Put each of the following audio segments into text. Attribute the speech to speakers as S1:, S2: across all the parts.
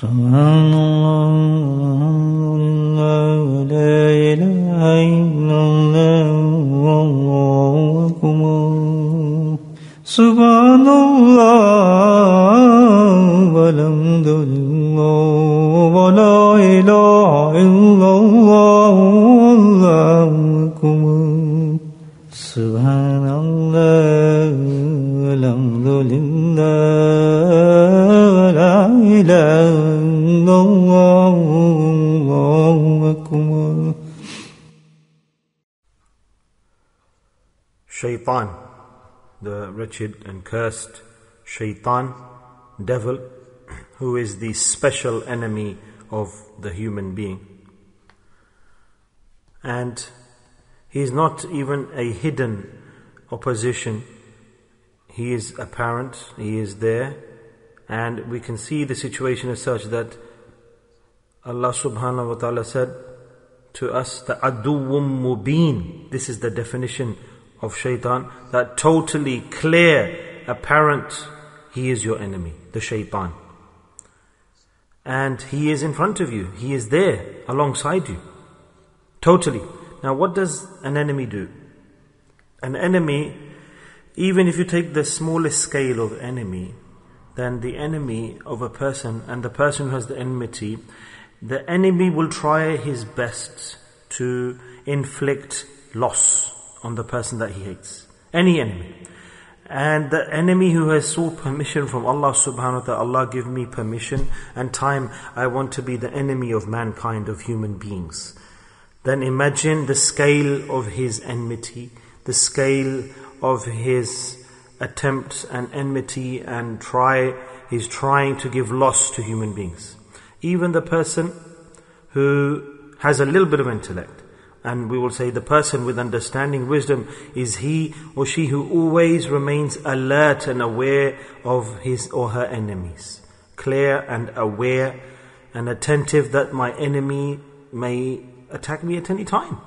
S1: سبحان الله
S2: wretched and cursed shaitan, devil, who is the special enemy of the human being. And he is not even a hidden opposition. He is apparent, he is there, and we can see the situation as such that Allah subhanahu wa ta'ala said to us, the aduwwum mubin. This is the definition of shaitan, that totally clear, apparent, he is your enemy, the shaitan. And he is in front of you, he is there alongside you. Totally. Now, what does an enemy do? An enemy, even if you take the smallest scale of enemy, then the enemy of a person and the person who has the enmity, the enemy will try his best to inflict loss on the person that he hates. Any enemy. And the enemy who has sought permission from Allah subhanahu wa ta'ala, Allah give me permission and time, I want to be the enemy of mankind, of human beings. Then imagine the scale of his enmity, the scale of his attempts and enmity and try, he's trying to give loss to human beings. Even the person who has a little bit of intellect, and we will say the person with understanding wisdom is he or she who always remains alert and aware of his or her enemies. Clear and aware and attentive that my enemy may attack me at any time.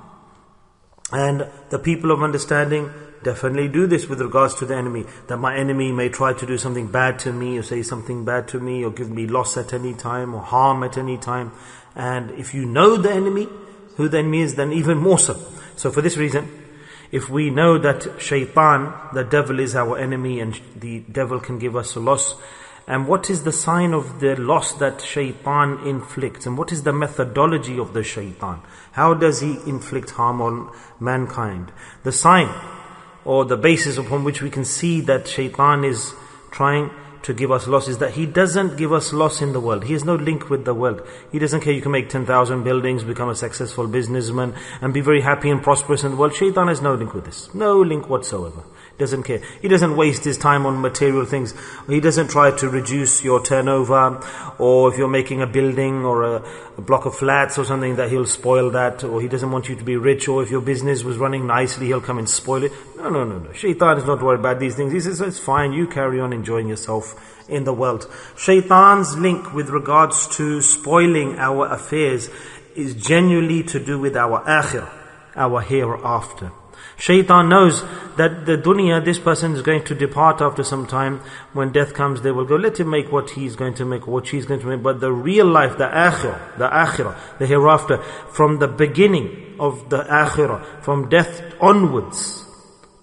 S2: And the people of understanding definitely do this with regards to the enemy. That my enemy may try to do something bad to me or say something bad to me or give me loss at any time or harm at any time. And if you know the enemy, who then means then even more so. So for this reason, if we know that shaitan, the devil is our enemy and the devil can give us a loss, and what is the sign of the loss that shaitan inflicts? And what is the methodology of the shaitan? How does he inflict harm on mankind? The sign or the basis upon which we can see that shaitan is trying to give us loss is that he doesn't give us loss in the world. He has no link with the world. He doesn't care you can make 10,000 buildings, become a successful businessman, and be very happy and prosperous in the world. Shaitan has no link with this. No link whatsoever. Doesn't care. He doesn't waste his time on material things. He doesn't try to reduce your turnover, or if you're making a building or a, a block of flats or something, that he'll spoil that, or he doesn't want you to be rich, or if your business was running nicely, he'll come and spoil it. No, no, no, no. Shaitan is not worried about these things. He says, it's fine, you carry on enjoying yourself in the world. Shaitan's link with regards to spoiling our affairs is genuinely to do with our akhirah, our hereafter. Shaitan knows that the dunya, this person is going to depart after some time. When death comes, they will go, let him make what he's going to make, what she's going to make. But the real life, the akhirah, the akhirah, the hereafter, from the beginning of the akhirah, from death onwards,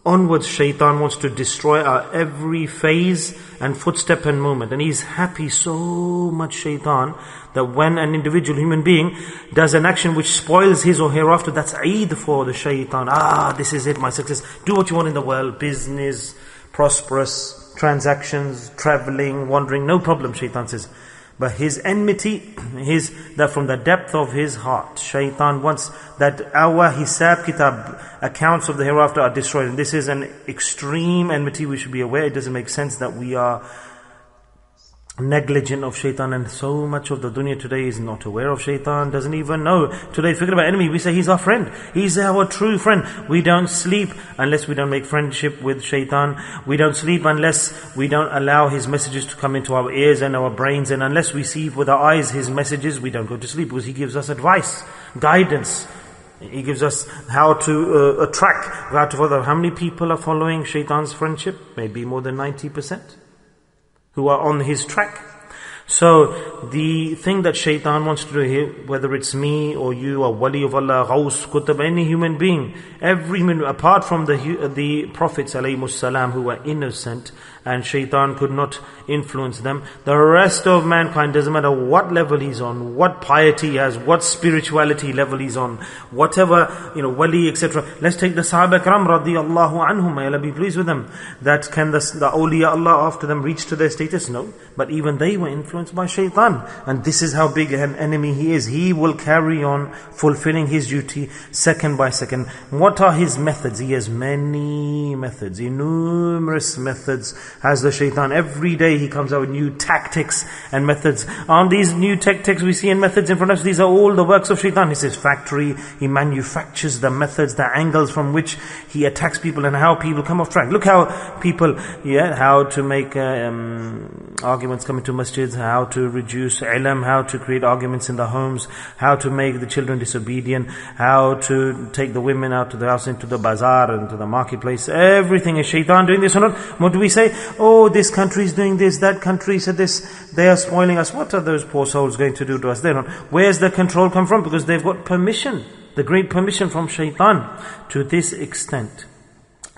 S2: onwards shaitan wants to destroy our every phase and footstep and moment. And he's happy so much shaitan that when an individual human being does an action which spoils his or hereafter, that's Eid for the shaitan. Ah, this is it, my success. Do what you want in the world, business, prosperous, transactions, traveling, wandering, no problem, shaitan says. But his enmity is that from the depth of his heart, shaitan wants that our hisab kitab accounts of the hereafter are destroyed. And this is an extreme enmity. We should be aware. It doesn't make sense that we are negligent of shaitan and so much of the dunya today is not aware of shaitan, doesn't even know. Today, forget about enemy, we say he's our friend. He's our true friend. We don't sleep unless we don't make friendship with shaitan. We don't sleep unless we don't allow his messages to come into our ears and our brains. And unless we see with our eyes his messages, we don't go to sleep because he gives us advice, guidance. He gives us how to uh, track, how to follow. How many people are following shaitan's friendship? Maybe more than 90% who are on his track. So, the thing that shaitan wants to do here, whether it's me or you or wali of Allah, ghaus, any human being, every human, apart from the, the prophets salam who were innocent, and shaitan could not influence them. The rest of mankind, doesn't matter what level he's on, what piety he has, what spirituality level he's on, whatever, you know, wali, etc. Let's take the Sahaba Kram radiallahu anhum, may Allah be pleased with them. That can the, the awliya Allah after them reach to their status? No. But even they were influenced by shaitan. And this is how big an enemy he is. He will carry on fulfilling his duty second by second. What are his methods? He has many methods, numerous methods has the shaitan. Every day he comes out with new tactics and methods. On these new tactics we see and methods in front of us, these are all the works of shaitan. He says factory, he manufactures the methods, the angles from which he attacks people and how people come off track. Look how people, yeah, how to make uh, um, arguments come into masjids, how to reduce ilm, how to create arguments in the homes, how to make the children disobedient, how to take the women out to the house into the bazaar and to the marketplace. Everything is shaitan doing this or not. What do we say? Oh, this country is doing this, that country said this, they are spoiling us. What are those poor souls going to do to us? They're not. Where's the control come from? Because they've got permission, the great permission from shaitan to this extent.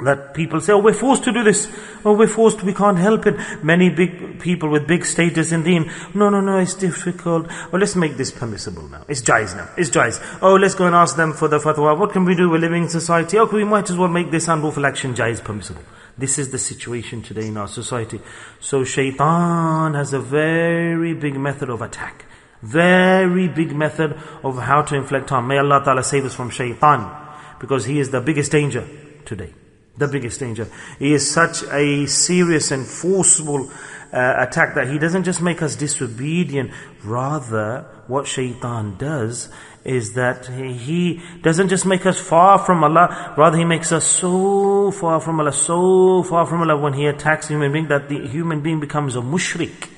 S2: That people say, oh, we're forced to do this. Oh, we're forced, we can't help it. Many big people with big status in deen. No, no, no, it's difficult. Oh, let's make this permissible now. It's jaiz now. It's jaiz. Oh, let's go and ask them for the fatwa. What can we do? We're living in society. Okay, we might as well make this unlawful action jaiz permissible. This is the situation today in our society. So shaitan has a very big method of attack. Very big method of how to inflict harm. May Allah Ta'ala save us from shaitan. Because he is the biggest danger today. The biggest danger. He is such a serious and forceful uh, attack that he doesn't just make us disobedient. Rather, what shaitan does is that he doesn't just make us far from Allah, rather he makes us so far from Allah, so far from Allah when he attacks human being that the human being becomes a mushrik.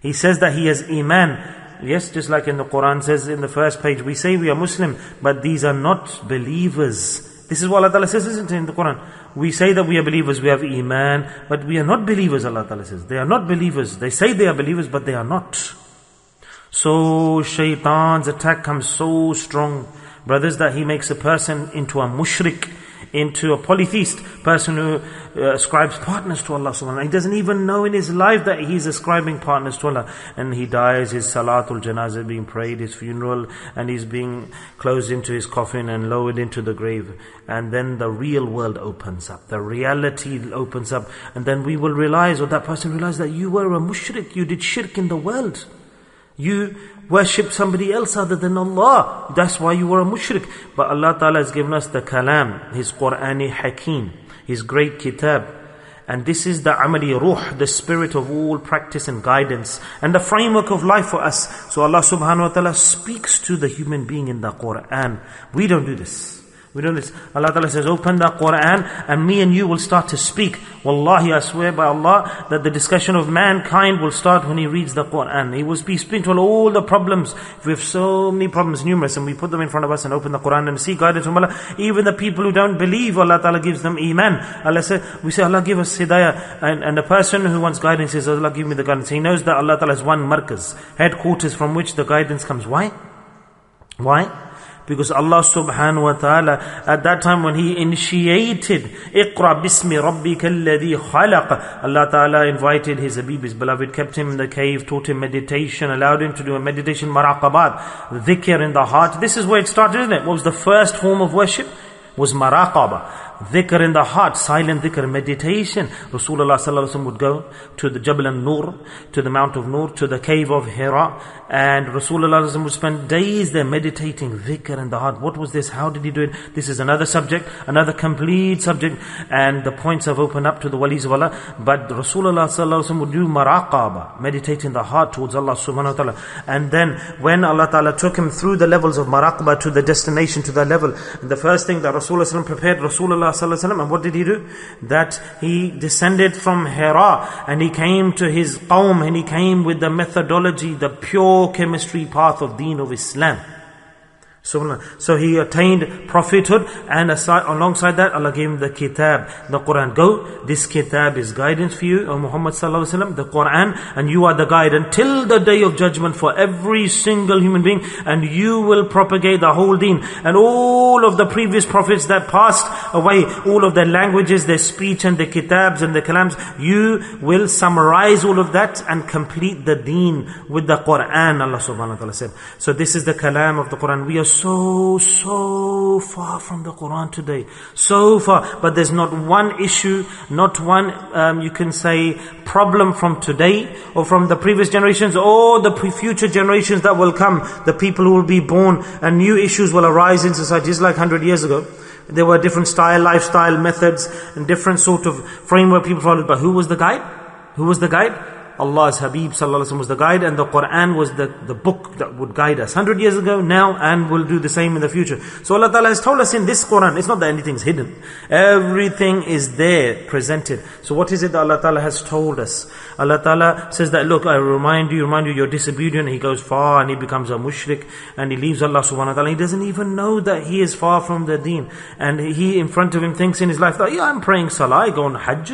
S2: He says that he has iman. Yes, just like in the Quran says in the first page, we say we are Muslim, but these are not believers. This is what Allah Ta'ala says, isn't it, in the Quran? We say that we are believers, we have iman, but we are not believers, Allah Ta'ala says. They are not believers. They say they are believers, but they are not. So shaitan's attack comes so strong, brothers, that he makes a person into a mushrik, into a polytheist, person who uh, ascribes partners to Allah subhanahu wa ta'ala. He doesn't even know in his life that he's ascribing partners to Allah. And he dies, his salatul janazah being prayed, his funeral, and he's being closed into his coffin and lowered into the grave. And then the real world opens up. The reality opens up. And then we will realize, or that person realizes that you were a mushrik, you did shirk in the world. You worship somebody else other than Allah. That's why you were a mushrik. But Allah Ta'ala has given us the kalam, His Qur'ani Hakim, His great kitab. And this is the amali ruh, the spirit of all practice and guidance, and the framework of life for us. So Allah subhanahu wa ta'ala speaks to the human being in the Qur'an. We don't do this. We know this. Allah Ta'ala says, open the Quran and me and you will start to speak. Wallahi, I swear by Allah that the discussion of mankind will start when he reads the Quran. He will be speaking to all the problems. We have so many problems, numerous, and we put them in front of us and open the Quran and seek guidance from Allah. Even the people who don't believe, Allah Ta'ala gives them Iman. Allah says, we say, Allah give us Hidayah. And, and the person who wants guidance says, Allah give me the guidance. He knows that Allah Ta'ala is one markaz, headquarters from which the guidance comes. Why? Why? Because Allah subhanahu wa ta'ala, at that time when He initiated, Iqra bismi rabbika alladhi khalaq, Allah ta'ala invited His Habib, His beloved, kept him in the cave, taught him meditation, allowed him to do a meditation, maraqabat, dhikr in the heart. This is where it started, isn't it? What was the first form of worship? Was maraqaba dhikr in the heart, silent dhikr, meditation. Rasulullah would go to the Jabal al-Nur, to the Mount of Nur, to the cave of Hira, and Rasulullah would spend days there meditating dhikr in the heart. What was this? How did he do it? This is another subject, another complete subject, and the points have opened up to the walis of Allah. But Rasulullah would do maraqaba, meditate in the heart towards Allah subhanahu wa ta'ala. And then when Allah ta'ala took him through the levels of maraqaba to the destination, to that level, the first thing that Rasulullah prepared Rasulullah And what did he do? That he descended from Hira and he came to his qawm and he came with the methodology, the pure chemistry path of deen of Islam. So he attained prophethood and aside, alongside that Allah gave him the kitab, the Quran. Go, this kitab is guidance for you, O Muhammad sallallahu alaihi wasallam, the Quran, and you are the guide until the day of judgment for every single human being, and you will propagate the whole deen. And all of the previous prophets that passed away, all of their languages, their speech and their kitabs and the kalams, you will summarize all of that and complete the deen with the Quran, Allah subhanahu wa ta'ala said. So this is the kalam of the Quran. We are so, so far from the Quran today. So far. But there's not one issue, not one, um, you can say, problem from today or from the previous generations or the future generations that will come. The people who will be born and new issues will arise in society just like 100 years ago. There were different style, lifestyle, methods and different sort of framework people followed. But who was the guide? Who was the guide? Allah's Habib sallallahu was the guide and the Quran was the, the book that would guide us. Hundred years ago, now, and will do the same in the future. So Allah Ta'ala has told us in this Quran, it's not that anything's hidden. Everything is there, presented. So what is it that Allah Ta'ala has told us? Allah Ta'ala says that, look, I remind you, remind you, you're disobedient. He goes far and he becomes a mushrik and he leaves Allah subhanahu wa ta'ala. He doesn't even know that he is far from the deen. And he in front of him thinks in his life that, yeah, I'm praying salah, I go on hajj.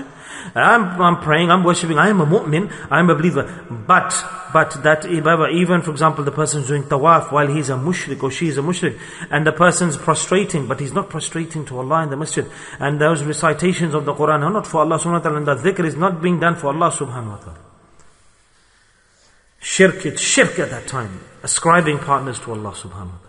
S2: I'm, I'm praying, I'm worshipping, I am a mu'min, I'm a believer. But, but that even for example, the person's doing tawaf while he's a mushrik or she is a mushrik, and the person's prostrating, but he's not prostrating to Allah in the masjid. And those recitations of the Quran are not for Allah subhanahu wa ta'ala, and the dhikr is not being done for Allah subhanahu wa ta'ala. Shirk, it's shirk at that time, ascribing partners to Allah subhanahu wa ta'ala.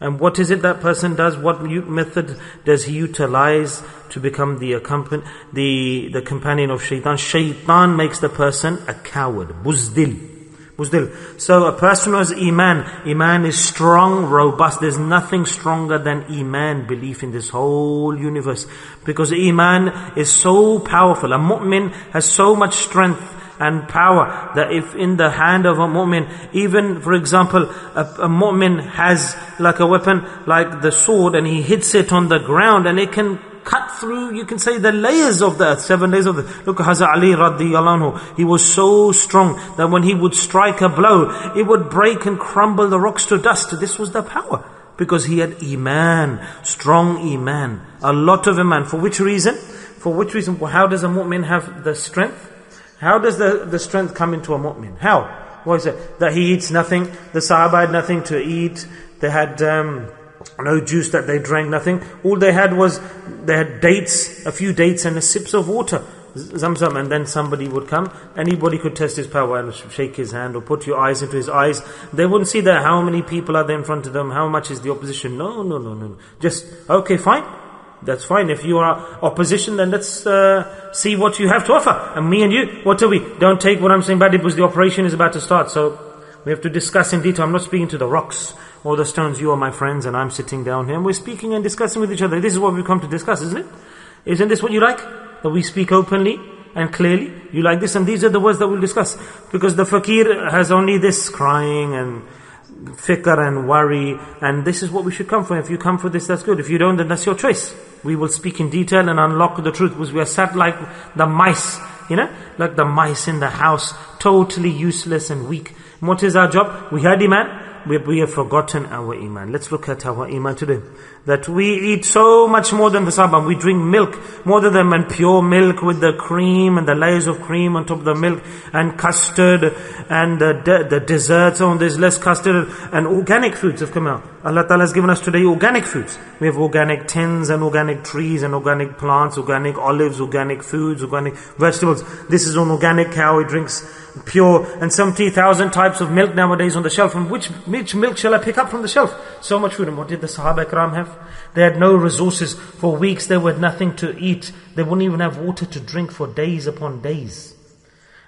S2: And what is it that person does? What method does he utilize to become the accompany, the, the companion of shaitan? Shaitan makes the person a coward. Buzdil. Buzdil. So a person who has iman, iman is strong, robust. There's nothing stronger than iman, belief in this whole universe. Because iman is so powerful. A mu'min has so much strength and power that if in the hand of a mu'min, even for example, a, a mu'min has like a weapon like the sword and he hits it on the ground and it can cut through, you can say, the layers of the earth, seven layers of the earth. Look, Hazrat Ali radiallahu anhu, he was so strong that when he would strike a blow, it would break and crumble the rocks to dust. This was the power. Because he had iman, strong iman, a lot of iman. For which reason? For which reason? How does a mu'min have the strength? How does the, the strength come into a mu'min? How? What is it? That he eats nothing. The Sahaba had nothing to eat. They had um, no juice that they drank, nothing. All they had was, they had dates, a few dates and a sips of water. Zamzam, and then somebody would come. Anybody could test his power and shake his hand or put your eyes into his eyes. They wouldn't see that how many people are there in front of them, how much is the opposition. No, no, no, no. Just, okay, fine. That's fine. If you are opposition, then let's uh, see what you have to offer. And me and you, what are we? Don't take what I'm saying badly because the operation is about to start. So we have to discuss in detail. I'm not speaking to the rocks or the stones. You are my friends and I'm sitting down here and we're speaking and discussing with each other. This is what we've come to discuss, isn't it? Isn't this what you like? That we speak openly and clearly? You like this and these are the words that we'll discuss. Because the fakir has only this crying and fikr and worry, and this is what we should come for. If you come for this, that's good. If you don't, then that's your choice. We will speak in detail and unlock the truth, because we are sat like the mice, you know, like the mice in the house, totally useless and weak. And what is our job? We had iman, we, we have forgotten our iman. Let's look at our iman today that we eat so much more than the Sahaba. We drink milk more than them and pure milk with the cream and the layers of cream on top of the milk and custard and the, de- the desserts. Oh, there's less custard and organic foods have come out. Allah Ta'ala has given us today organic foods. We have organic tins and organic trees and organic plants, organic olives, organic foods, organic vegetables. This is an organic cow. It drinks pure and 70,000 types of milk nowadays on the shelf. And which, which milk shall I pick up from the shelf? So much food. And what did the Sahaba Ikram have? They had no resources. For weeks they had nothing to eat. They wouldn't even have water to drink for days upon days.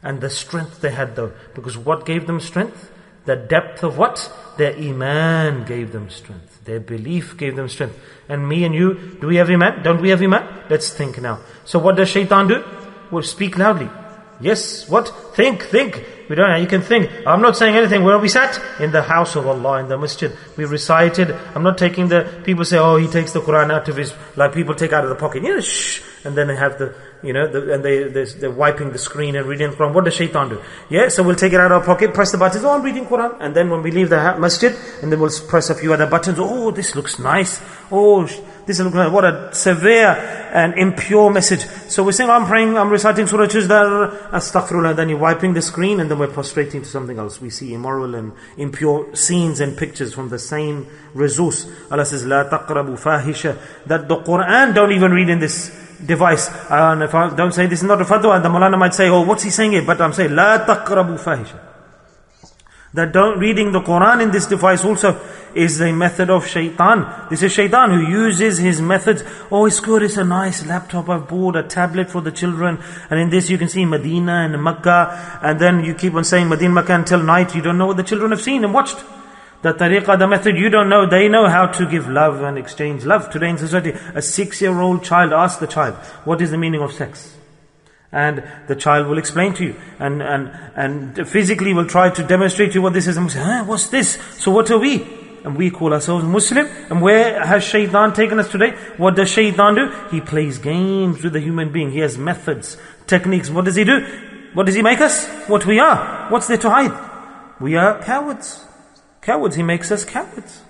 S2: And the strength they had though. Because what gave them strength? The depth of what? Their iman gave them strength. Their belief gave them strength. And me and you, do we have iman? Don't we have iman? Let's think now. So what does shaitan do? Well, speak loudly. Yes, what? Think, think. We don't. You can think. I'm not saying anything. Where we sat? In the house of Allah, in the masjid. We recited. I'm not taking the, people say, oh, he takes the Quran out of his, like people take out of the pocket. Yeah, shh. And then they have the, you know, the, and they, they're, they're wiping the screen and reading Quran. What does shaitan do? Yeah, so we'll take it out of our pocket, press the buttons, oh, I'm reading Quran. And then when we leave the masjid, and then we'll press a few other buttons, oh, this looks nice. Oh, this looks nice. What a severe and impure message. So we're saying, I'm praying, I'm reciting Surah Chuzdar, astaghfirullah, then you're wiping the screen, and then we're prostrating to something else. We see immoral and impure scenes and pictures from the same resource. Allah says, La taqrabu fahisha. That the Quran don't even read in this device. And if I don't say this is not a fatwa, and the Mulana might say, oh, what's he saying here? But I'm saying, La taqrabu fahisha. That don't, reading the Quran in this device also is a method of shaitan. This is shaitan who uses his methods. Oh, it's good, it's a nice laptop I've bought, a tablet for the children. And in this you can see Medina and Makkah. And then you keep on saying Medina, Makkah until night. You don't know what the children have seen and watched. The tariqah, the method you don't know, they know how to give love and exchange love. Today in society, a six-year-old child asks the child, what is the meaning of sex? And the child will explain to you and, and, and physically will try to demonstrate to you what this is. And we say, huh, what's this? So what are we? And we call ourselves Muslim. And where has shaitan taken us today? What does shaitan do? He plays games with the human being. He has methods, techniques. What does he do? What does he make us? What we are. What's there to hide? We are cowards. Cowards, he makes us cowards.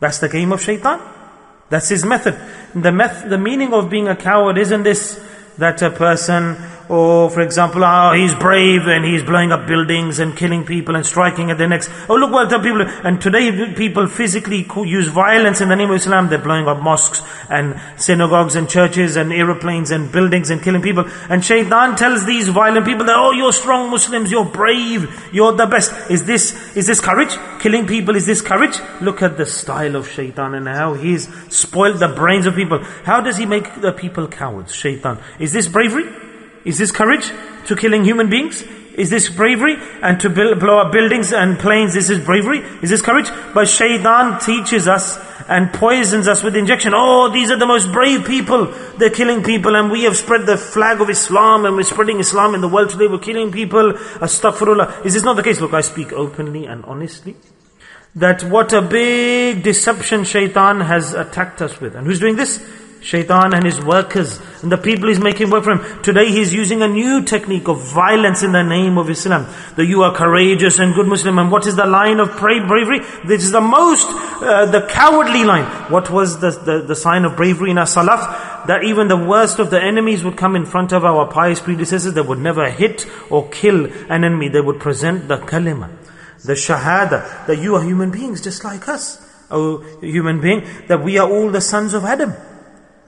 S2: That's the game of shaitan. That's his method. The, meth- the meaning of being a coward isn't this that a person or, for example, oh, he's brave and he's blowing up buildings and killing people and striking at their necks. Oh, look what the people, and today people physically use violence in the name of Islam. They're blowing up mosques and synagogues and churches and aeroplanes and buildings and killing people. And Shaitan tells these violent people that, oh, you're strong Muslims, you're brave, you're the best. Is this, is this courage? Killing people, is this courage? Look at the style of Shaitan and how he's spoiled the brains of people. How does he make the people cowards, Shaitan? Is this bravery? Is this courage to killing human beings? Is this bravery? And to build, blow up buildings and planes, this is bravery? Is this courage? But Shaitan teaches us and poisons us with injection. Oh, these are the most brave people. They're killing people and we have spread the flag of Islam and we're spreading Islam in the world today. We're killing people. Astaghfirullah. Is this not the case? Look, I speak openly and honestly. That what a big deception Shaitan has attacked us with. And who's doing this? Shaitan and his workers and the people he's making work for him. Today he's using a new technique of violence in the name of Islam. That you are courageous and good Muslim. And what is the line of bravery? This is the most, uh, the cowardly line. What was the, the, the sign of bravery in our salaf? That even the worst of the enemies would come in front of our pious predecessors. They would never hit or kill an enemy. They would present the kalima, the shahada, that you are human beings just like us. Oh, human being, that we are all the sons of Adam.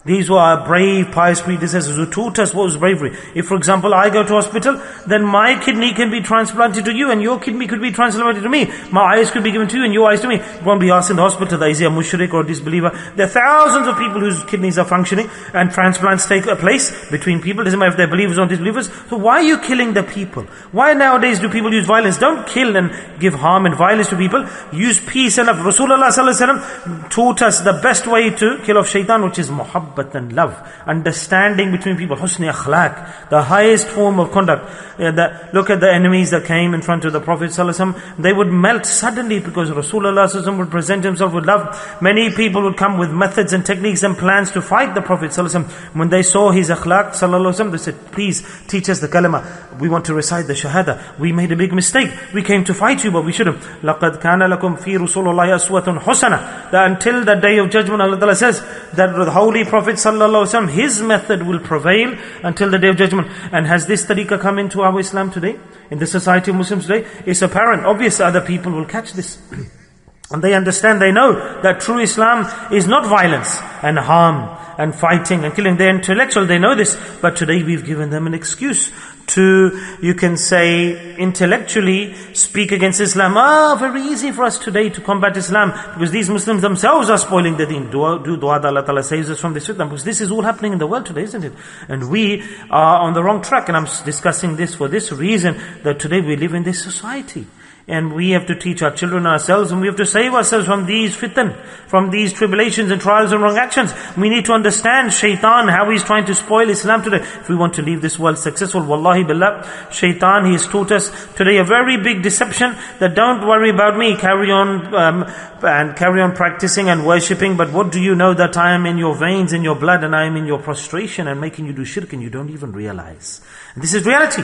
S2: These were brave, pious predecessors who taught us what was bravery. If, for example, I go to hospital, then my kidney can be transplanted to you and your kidney could be transplanted to me. My eyes could be given to you and your eyes to me. You won't be asked in the hospital, is he a mushrik or a disbeliever? There are thousands of people whose kidneys are functioning and transplants take a place between people. It Doesn't matter if they're believers or disbelievers. So why are you killing the people? Why nowadays do people use violence? Don't kill and give harm and violence to people. Use peace and love. Rasulullah taught us the best way to kill off shaitan, which is muhabbah muhabbat and love, understanding between people, husni akhlaq, the highest form of conduct. Yeah, the, look at the enemies that came in front of the Prophet ﷺ. They would melt suddenly because Rasulullah ﷺ would present himself with love. Many people would come with methods and techniques and plans to fight the Prophet ﷺ. When they saw his akhlaq, ﷺ, they said, please teach us the kalima. We want to recite the shahada. We made a big mistake. We came to fight you, but we shouldn't. لَقَدْ كَانَ لَكُمْ فِي رُسُولُ اللَّهِ أَسْوَةٌ حُسَنًا That until the day of judgment, Allah says that the Holy Prophet Prophet ﷺ, his method will prevail until the day of judgment. And has this tariqah come into our Islam today? In the society of Muslims today? It's apparent. Obviously other people will catch this. And they understand, they know that true Islam is not violence and harm and fighting and killing. They're intellectual, they know this. But today we've given them an excuse to, you can say, intellectually speak against Islam. Ah, very easy for us today to combat Islam because these Muslims themselves are spoiling the deen. Dua, do dua Allah Ta'ala saves us from this fitna because this is all happening in the world today, isn't it? And we are on the wrong track and I'm discussing this for this reason that today we live in this society And we have to teach our children ourselves and we have to save ourselves from these fitan, from these tribulations and trials and wrong actions. We need to understand shaitan, how he's trying to spoil Islam today. If we want to leave this world successful, wallahi billah, shaitan, he has taught us today a very big deception that don't worry about me, carry on, um, and carry on practicing and worshipping, but what do you know that I am in your veins, in your blood, and I am in your prostration and making you do shirk and you don't even realize. And this is reality.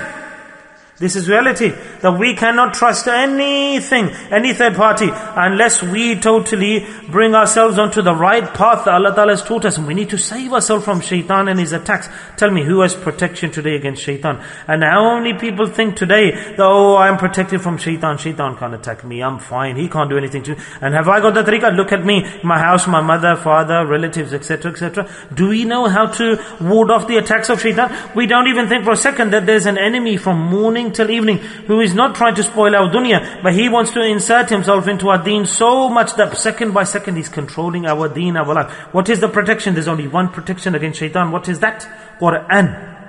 S2: This is reality. That we cannot trust anything, any third party, unless we totally bring ourselves onto the right path that Allah Ta'ala has taught us. And we need to save ourselves from shaitan and his attacks. Tell me, who has protection today against shaitan? And how many people think today that, oh, I'm protected from shaitan. Shaitan can't attack me. I'm fine. He can't do anything to me. And have I got that tariqah? Look at me, my house, my mother, father, relatives, etc., etc. Do we know how to ward off the attacks of shaitan? We don't even think for a second that there's an enemy from morning till evening who is not trying to spoil our dunya, but he wants to insert himself into our deen so much that second by second he's controlling our deen, our life. What is the protection? There's only one protection against shaitan. What is that? Quran.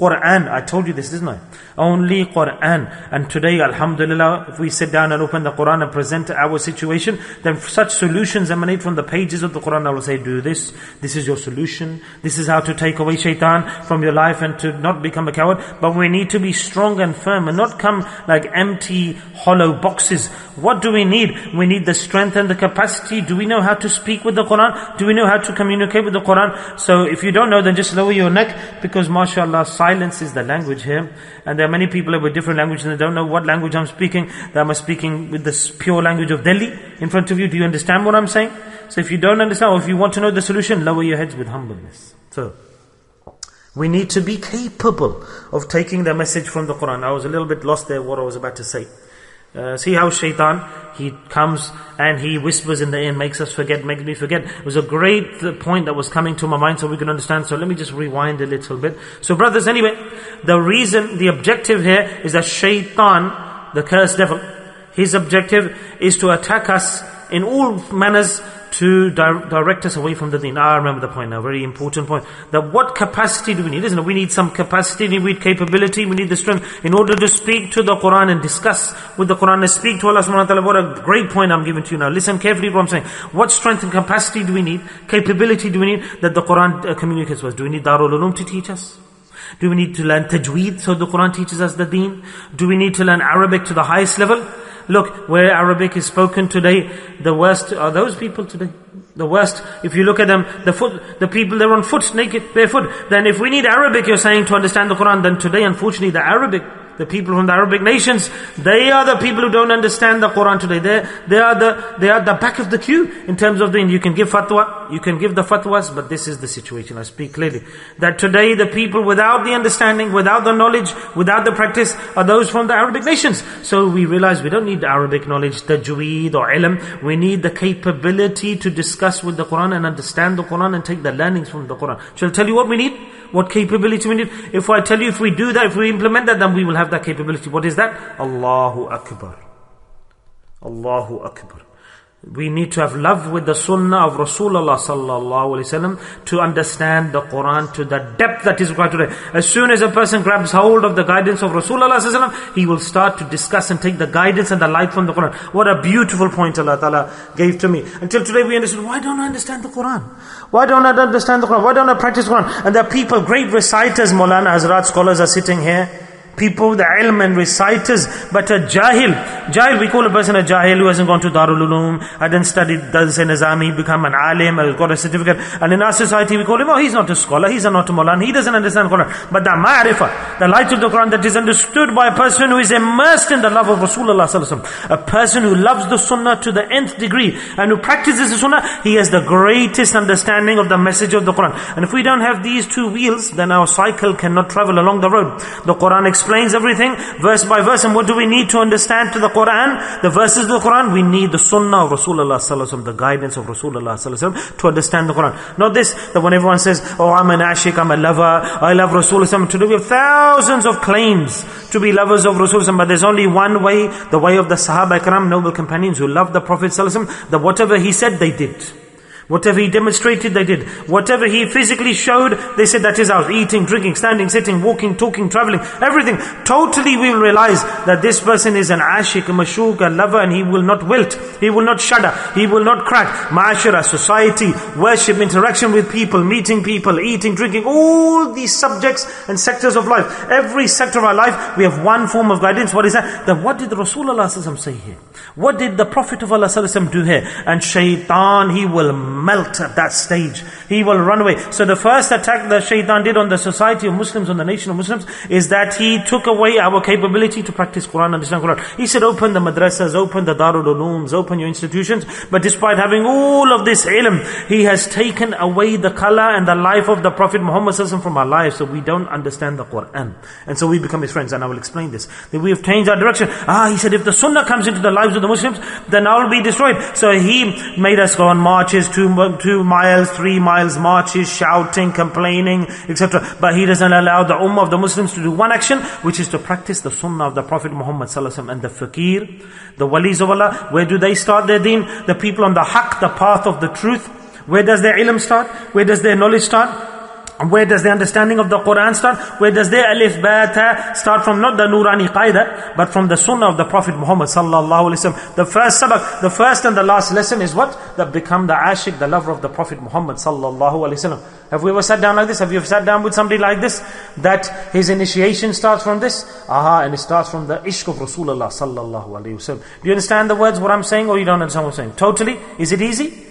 S2: Quran, I told you this, isn't it? Only Quran. And today, Alhamdulillah, if we sit down and open the Quran and present our situation, then such solutions emanate from the pages of the Quran. I will say, do this. This is your solution. This is how to take away shaitan from your life and to not become a coward. But we need to be strong and firm and not come like empty, hollow boxes. What do we need? We need the strength and the capacity. Do we know how to speak with the Quran? Do we know how to communicate with the Quran? So if you don't know, then just lower your neck because mashallah, silence is the language here. And there are many people with different languages and they don't know what language I'm speaking. That I'm speaking with this pure language of Delhi in front of you. Do you understand what I'm saying? So if you don't understand or if you want to know the solution, lower your heads with humbleness. So, we need to be capable of taking the message from the Quran. I was a little bit lost there what I was about to say. Uh, see how shaitan, he comes and he whispers in the ear, makes us forget, makes me forget. It was a great point that was coming to my mind so we can understand. So let me just rewind a little bit. So brothers, anyway, the reason, the objective here is that shaitan, the cursed devil, his objective is to attack us in all manners to di- direct us away from the deen. Ah, I remember the point now, very important point. That what capacity do we need? Isn't it? We need some capacity, we need capability, we need the strength in order to speak to the Quran and discuss with the Quran and speak to Allah subhanahu wa ta'ala. What a great point I'm giving to you now. Listen carefully to what I'm saying. What strength and capacity do we need? Capability do we need that the Quran uh, communicates with us? Do we need Darul Ulum to teach us? Do we need to learn tajweed so the Quran teaches us the deen? Do we need to learn Arabic to the highest level? Look, where Arabic is spoken today, the worst are those people today. The worst, if you look at them, the foot, the people they're on foot, naked, barefoot. Then if we need Arabic, you're saying to understand the Quran, then today unfortunately the Arabic the people from the Arabic nations, they are the people who don't understand the Quran today. They, they are the, they are the back of the queue in terms of the, you can give fatwa, you can give the fatwas, but this is the situation. I speak clearly. That today the people without the understanding, without the knowledge, without the practice are those from the Arabic nations. So we realize we don't need Arabic knowledge, tajweed or ilm. We need the capability to discuss with the Quran and understand the Quran and take the learnings from the Quran. Shall I tell you what we need? What capability we need? If I tell you if we do that, if we implement that, then we will have that capability. What is that? Allahu Akbar. Allahu Akbar. We need to have love with the sunnah of Rasulullah sallallahu alaihi wasallam to understand the Quran to the depth that is required today. As soon as a person grabs hold of the guidance of Rasulullah sallallahu he will start to discuss and take the guidance and the light from the Quran. What a beautiful point Allah Ta'ala gave to me. Until today we understood, why don't I understand the Quran? Why don't I understand the Quran? Why don't I practice Quran? And there are people, great reciters, Maulana Hazrat scholars are sitting here people the ilm and reciters, but a jahil. Jahil, we call a person a jahil who hasn't gone to Darul Uloom, hadn't studied Dars Nizami, become an alim, has got a certificate. And in our society we call him, oh, he's not a scholar, he's not a he doesn't understand the Quran. But the ma'rifah, the light of the Quran that is understood by a person who is immersed in the love of Rasulullah a person who loves the sunnah to the nth degree and who practices the sunnah, he has the greatest understanding of the message of the Quran. And if we don't have these two wheels, then our cycle cannot travel along the road. The Quran explains explains everything verse by verse. And what do we need to understand to the Quran? The verses of the Quran, we need the Sunnah of Rasulullah sallallahu the guidance of Rasulullah sallallahu to understand the Quran. Not this, that when everyone says, oh I'm an ashik, I'm a lover, I love Rasulullah Today we have thousands of claims to be lovers of Rasulullah but there's only one way, the way of the Sahaba Ikram, noble companions who loved the Prophet sallallahu that whatever he said, they did. Whatever he demonstrated, they did. Whatever he physically showed, they said that is ours. Eating, drinking, standing, sitting, walking, talking, traveling, everything. Totally we will realize that this person is an ashik, a mashuk, a lover, and he will not wilt. He will not shudder. He will not crack. Ma'ashara, society, worship, interaction with people, meeting people, eating, drinking, all these subjects and sectors of life. Every sector of our life, we have one form of guidance. What is that? Then what did Rasulullah say here? What did the Prophet of Allah do here? And shaitan, he will melt at that stage. He will run away. So the first attack that shaitan did on the society of Muslims, on the nation of Muslims, is that he took away our capability to practice Quran, and understand Quran. He said, open the madrasas, open the Darul Ulooms, open your institutions. But despite having all of this ilm, he has taken away the color and the life of the Prophet Muhammad from our lives, so we don't understand the Quran. And so we become his friends, and I will explain this. That we have changed our direction. Ah, he said, if the Sunnah comes into the lives of the Muslims, then I will be destroyed. So he made us go on marches, two, two miles, three miles marches, shouting, complaining, etc. But he doesn't allow the ummah of the Muslims to do one action, which is to practice the sunnah of the Prophet Muhammad and the fakir, the walis of Allah. Where do they start their deen? The people on the haqq, the path of the truth. Where does their ilm start? Where does their knowledge start? Where does the understanding of the Quran start? Where does the alif ba start from? Not the Nurani Qaida, but from the Sunnah of the Prophet Muhammad sallallahu alaihi wasallam. The first sabak, the first and the last lesson is what? That become the ashik, the lover of the Prophet Muhammad sallallahu alaihi wasallam. Have we ever sat down like this? Have you ever sat down with somebody like this? That his initiation starts from this? Aha, and it starts from the ishq of Rasulullah sallallahu alaihi wasallam. Do you understand the words what I'm saying, or you don't understand what I'm saying? Totally? Is it easy?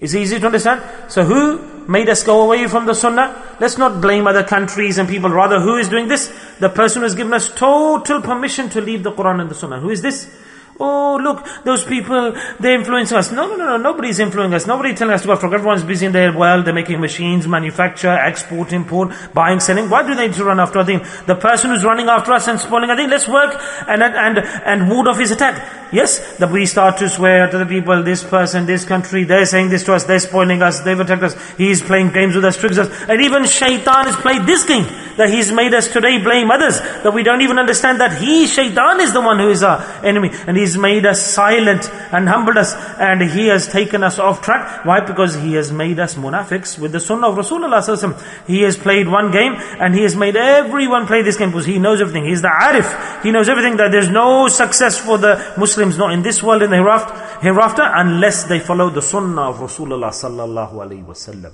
S2: Is it easy to understand? So who made us go away from the sunnah. Let's not blame other countries and people. Rather, who is doing this? The person who has given us total permission to leave the Quran and the sunnah. Who is this? Oh, look, those people, they're influencing us. No, no, no, no, nobody's influencing us. Nobody's telling us to go. Everyone's busy in their world. They're making machines, manufacture, export, import, buying, selling. Why do they need to run after a thing? The person who's running after us and spoiling a thing, let's work and, and, and ward off his attack. Yes, that we start to swear to the people, this person, this country, they're saying this to us, they're spoiling us, they've attacked us, he's playing games with us, tricks us. And even shaitan has played this game, that he's made us today blame others, that we don't even understand that he, shaitan, is the one who is our enemy. And he's made us silent and humbled us, and he has taken us off track. Why? Because he has made us munafiqs with the sunnah of Rasulullah. He has played one game, and he has made everyone play this game because he knows everything. He's the arif. He knows everything, that there's no success for the Muslim Muslims not in this world hereafter, hereafter unless they follow the sunnah of Rasulullah sallallahu alaihi wasallam.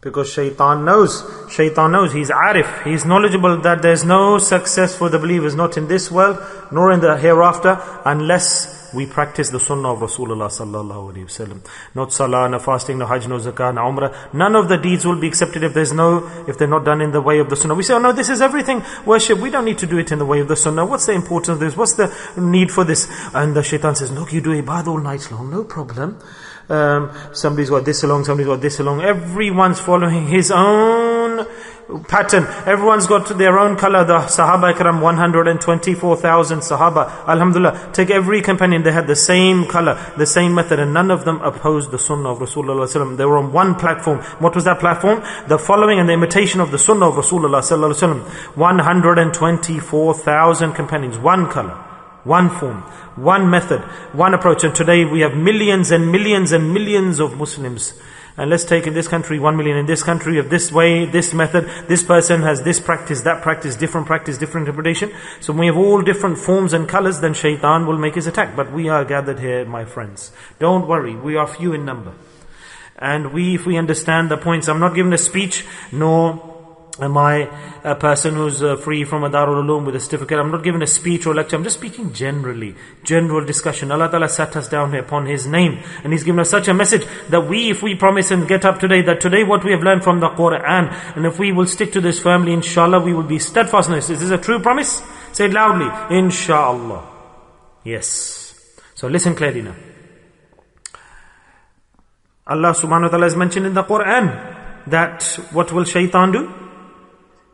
S2: Because shaitan knows, shaitan knows, he's arif, he's knowledgeable that there's no success for the believers not in this world nor in the hereafter unless we practice the sunnah of Rasulullah sallallahu alaihi wasallam. Not salah, no fasting, no hajj, no zakah, no umrah. None of the deeds will be accepted if there's no, if they're not done in the way of the sunnah. We say, oh no, this is everything worship. We don't need to do it in the way of the sunnah. What's the importance of this? What's the need for this? And the shaitan says, look, you do ibadah all night long, no problem. Um, somebody's got this along, somebody's got this along. Everyone's following his own pattern. Everyone's got their own color. The Sahaba Ikram, 124,000 Sahaba. Alhamdulillah. Take every companion, they had the same color, the same method, and none of them opposed the Sunnah of Rasulullah. They were on one platform. What was that platform? The following and the imitation of the Sunnah of Rasulullah. 124,000 companions, one color, one form, one method, one approach. And today we have millions and millions and millions of Muslims and let's take in this country, one million in this country of this way, this method, this person has this practice, that practice, different practice, different interpretation. So we have all different forms and colors, then shaitan will make his attack. But we are gathered here, my friends. Don't worry, we are few in number. And we, if we understand the points, I'm not giving a speech, nor Am I a person who's uh, free from a Darul Uloom with a certificate? I'm not giving a speech or lecture. I'm just speaking generally. General discussion. Allah Ta'ala sat us down here upon His name. And He's given us such a message that we, if we promise and get up today, that today what we have learned from the Quran, and if we will stick to this firmly, inshallah, we will be steadfastness. Is this a true promise? Say it loudly. Inshallah. Yes. So listen clearly now. Allah subhanahu wa ta'ala has mentioned in the Quran that what will shaitan do?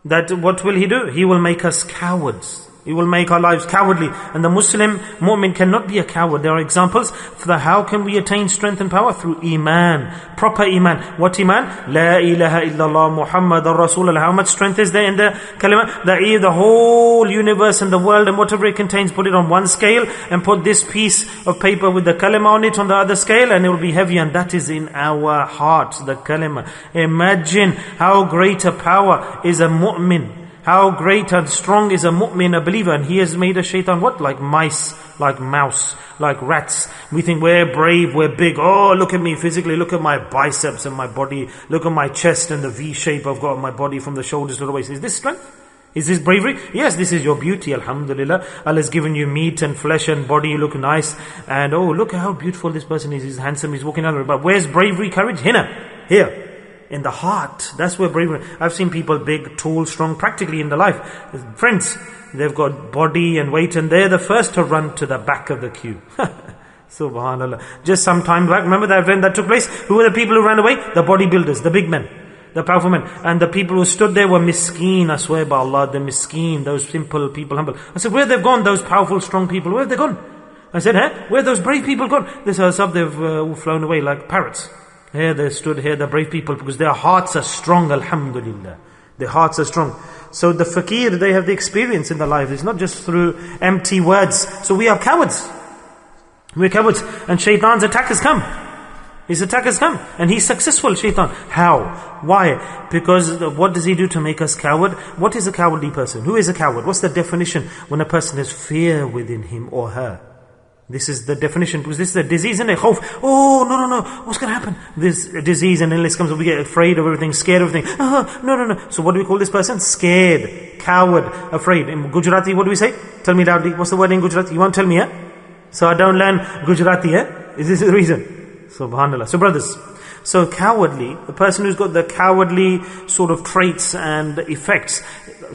S2: That what will he do? He will make us cowards. It will make our lives cowardly. And the Muslim mu'min cannot be a coward. There are examples for the how can we attain strength and power? Through Iman. Proper Iman. What Iman? La ilaha illallah Muhammad Rasulullah. How much strength is there in the kalima? That the whole universe and the world and whatever it contains, put it on one scale and put this piece of paper with the kalima on it on the other scale and it will be heavy and that is in our heart, the kalima. Imagine how great a power is a mu'min how great and strong is a mu'min, a believer, and he has made a shaitan what? Like mice, like mouse, like rats. We think we're brave, we're big. Oh, look at me physically, look at my biceps and my body, look at my chest and the V shape I've got on my body from the shoulders to the waist. Is this strength? Is this bravery? Yes, this is your beauty, Alhamdulillah. Allah has given you meat and flesh and body, you look nice. And oh, look how beautiful this person is. He's handsome, he's walking out. But where's bravery, courage? Here, here in the heart. That's where bravery. I've seen people big, tall, strong, practically in the life. Friends, they've got body and weight, and they're the first to run to the back of the queue. Subhanallah. Just some time back, remember that event that took place? Who were the people who ran away? The bodybuilders, the big men, the powerful men. And the people who stood there were miskeen, I swear by Allah, the miskeen, those simple people, humble. I said, where they've gone, those powerful, strong people, where have they gone? I said, huh? Where those brave people gone? They said, they've uh, flown away like parrots. Here they stood here, the brave people, because their hearts are strong, alhamdulillah. Their hearts are strong. So the fakir, they have the experience in their life. It's not just through empty words. So we are cowards. We're cowards. And shaitan's attack has come. His attack has come. And he's successful, shaitan. How? Why? Because what does he do to make us coward? What is a cowardly person? Who is a coward? What's the definition when a person has fear within him or her? This is the definition because this is a disease and a khawf. Oh, no, no, no. What's going to happen? This disease and illness comes, we get afraid of everything, scared of everything. Oh, no, no, no. So what do we call this person? Scared, coward, afraid. In Gujarati, what do we say? Tell me loudly. What's the word in Gujarati? You won't tell me, yeah? So I don't learn Gujarati, yeah? Is this the reason? Subhanallah. So brothers, so cowardly, the person who's got the cowardly sort of traits and effects,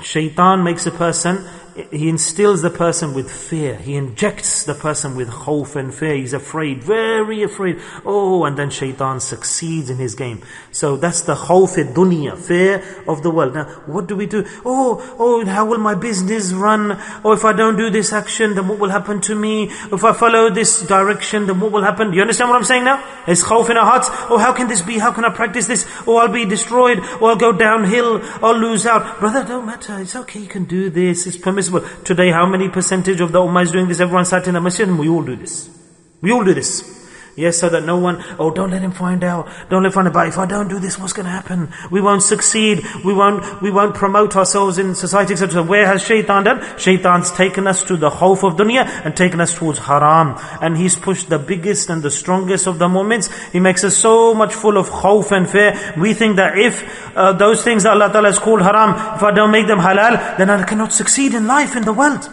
S2: shaitan makes a person he instills the person with fear. He injects the person with khawf and fear. He's afraid, very afraid. Oh, and then shaitan succeeds in his game. So that's the khawf dunya, fear of the world. Now, what do we do? Oh, oh, how will my business run? Oh, if I don't do this action, then what will happen to me? If I follow this direction, then what will happen? Do you understand what I'm saying now? It's khawf in our hearts. Oh, how can this be? How can I practice this? Oh, I'll be destroyed. Or I'll go downhill. I'll lose out. Brother, don't matter. It's okay. You can do this. It's permissible Today, how many percentage of the ummah is doing this? Everyone sat in the masjid and we all do this. We all do this. Yes, so that no one, oh, don't let him find out. Don't let him find out. But if I don't do this, what's going to happen? We won't succeed. We won't, we won't promote ourselves in society, etc. Where has shaitan done? Shaitan's taken us to the khawf of dunya and taken us towards haram. And he's pushed the biggest and the strongest of the moments. He makes us so much full of khawf and fear. We think that if uh, those things that Allah Ta'ala has called haram, if I don't make them halal, then I cannot succeed in life, in the world.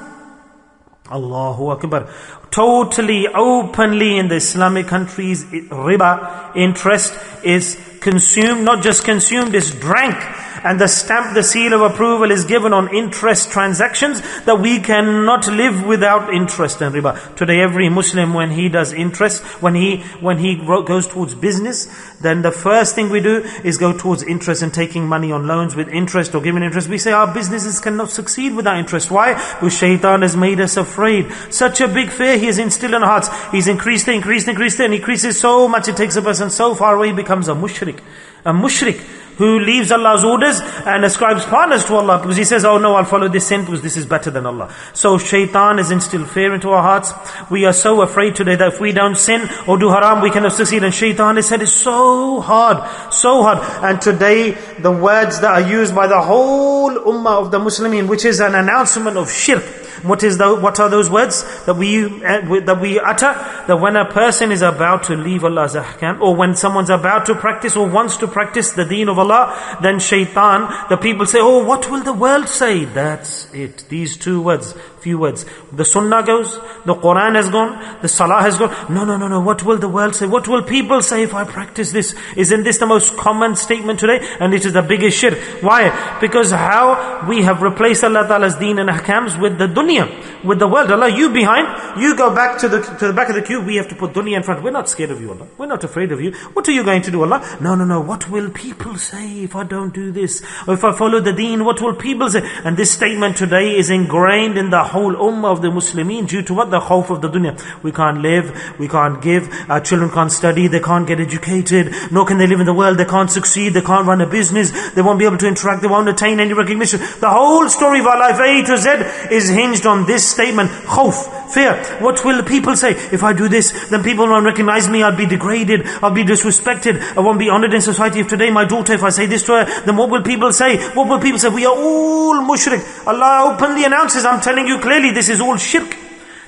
S2: Allahu Akbar. Totally, openly in the Islamic countries, riba, interest is consumed, not just consumed, is drank and the stamp, the seal of approval is given on interest transactions that we cannot live without interest and riba. Today every Muslim when he does interest, when he, when he goes towards business, then the first thing we do is go towards interest and taking money on loans with interest or giving interest. We say our businesses cannot succeed without interest. Why? Because shaitan has made us afraid. Such a big fear he has instilled in our hearts. He's increased it, increased it, increased it, and increases so much it takes a person so far away he becomes a mushrik. A mushrik who leaves Allah's orders and ascribes partners to Allah because he says, oh no, I'll follow this sin because this is better than Allah. So shaitan has instilled fear into our hearts. We are so afraid today that if we don't sin or do haram, we cannot succeed. And shaitan has said it's so hard, so hard. And today, the words that are used by the whole ummah of the Muslimin, which is an announcement of shirk, what is the, what are those words that we, uh, that we utter? That when a person is about to leave Allah's ahkam, or when someone's about to practice or wants to practice the deen of Allah, then shaitan, the people say, oh, what will the world say? That's it. These two words. Few words. The Sunnah goes, the Quran has gone, the Salah has gone. No, no, no, no. What will the world say? What will people say if I practice this? Isn't this the most common statement today? And it is the biggest shirk. Why? Because how we have replaced Allah Ta'ala's deen and ahkams with the dunya, with the world. Allah, you behind, you go back to the, to the back of the queue, we have to put dunya in front. We're not scared of you, Allah. We're not afraid of you. What are you going to do, Allah? No, no, no. What will people say if I don't do this? Or if I follow the deen, what will people say? And this statement today is ingrained in the whole ummah of the Muslimin due to what? The khawf of the dunya. We can't live, we can't give, our children can't study, they can't get educated, nor can they live in the world, they can't succeed, they can't run a business, they won't be able to interact, they won't attain any recognition. The whole story of our life, A to Z, is hinged on this statement, khawf, fear. What will the people say? If I do this, then people won't recognize me, I'll be degraded, I'll be disrespected, I won't be honored in society. If today my daughter, if I say this to her, then what will people say? What will people say? We are all mushrik. Allah openly announces, I'm telling you clearly, this is all shirk.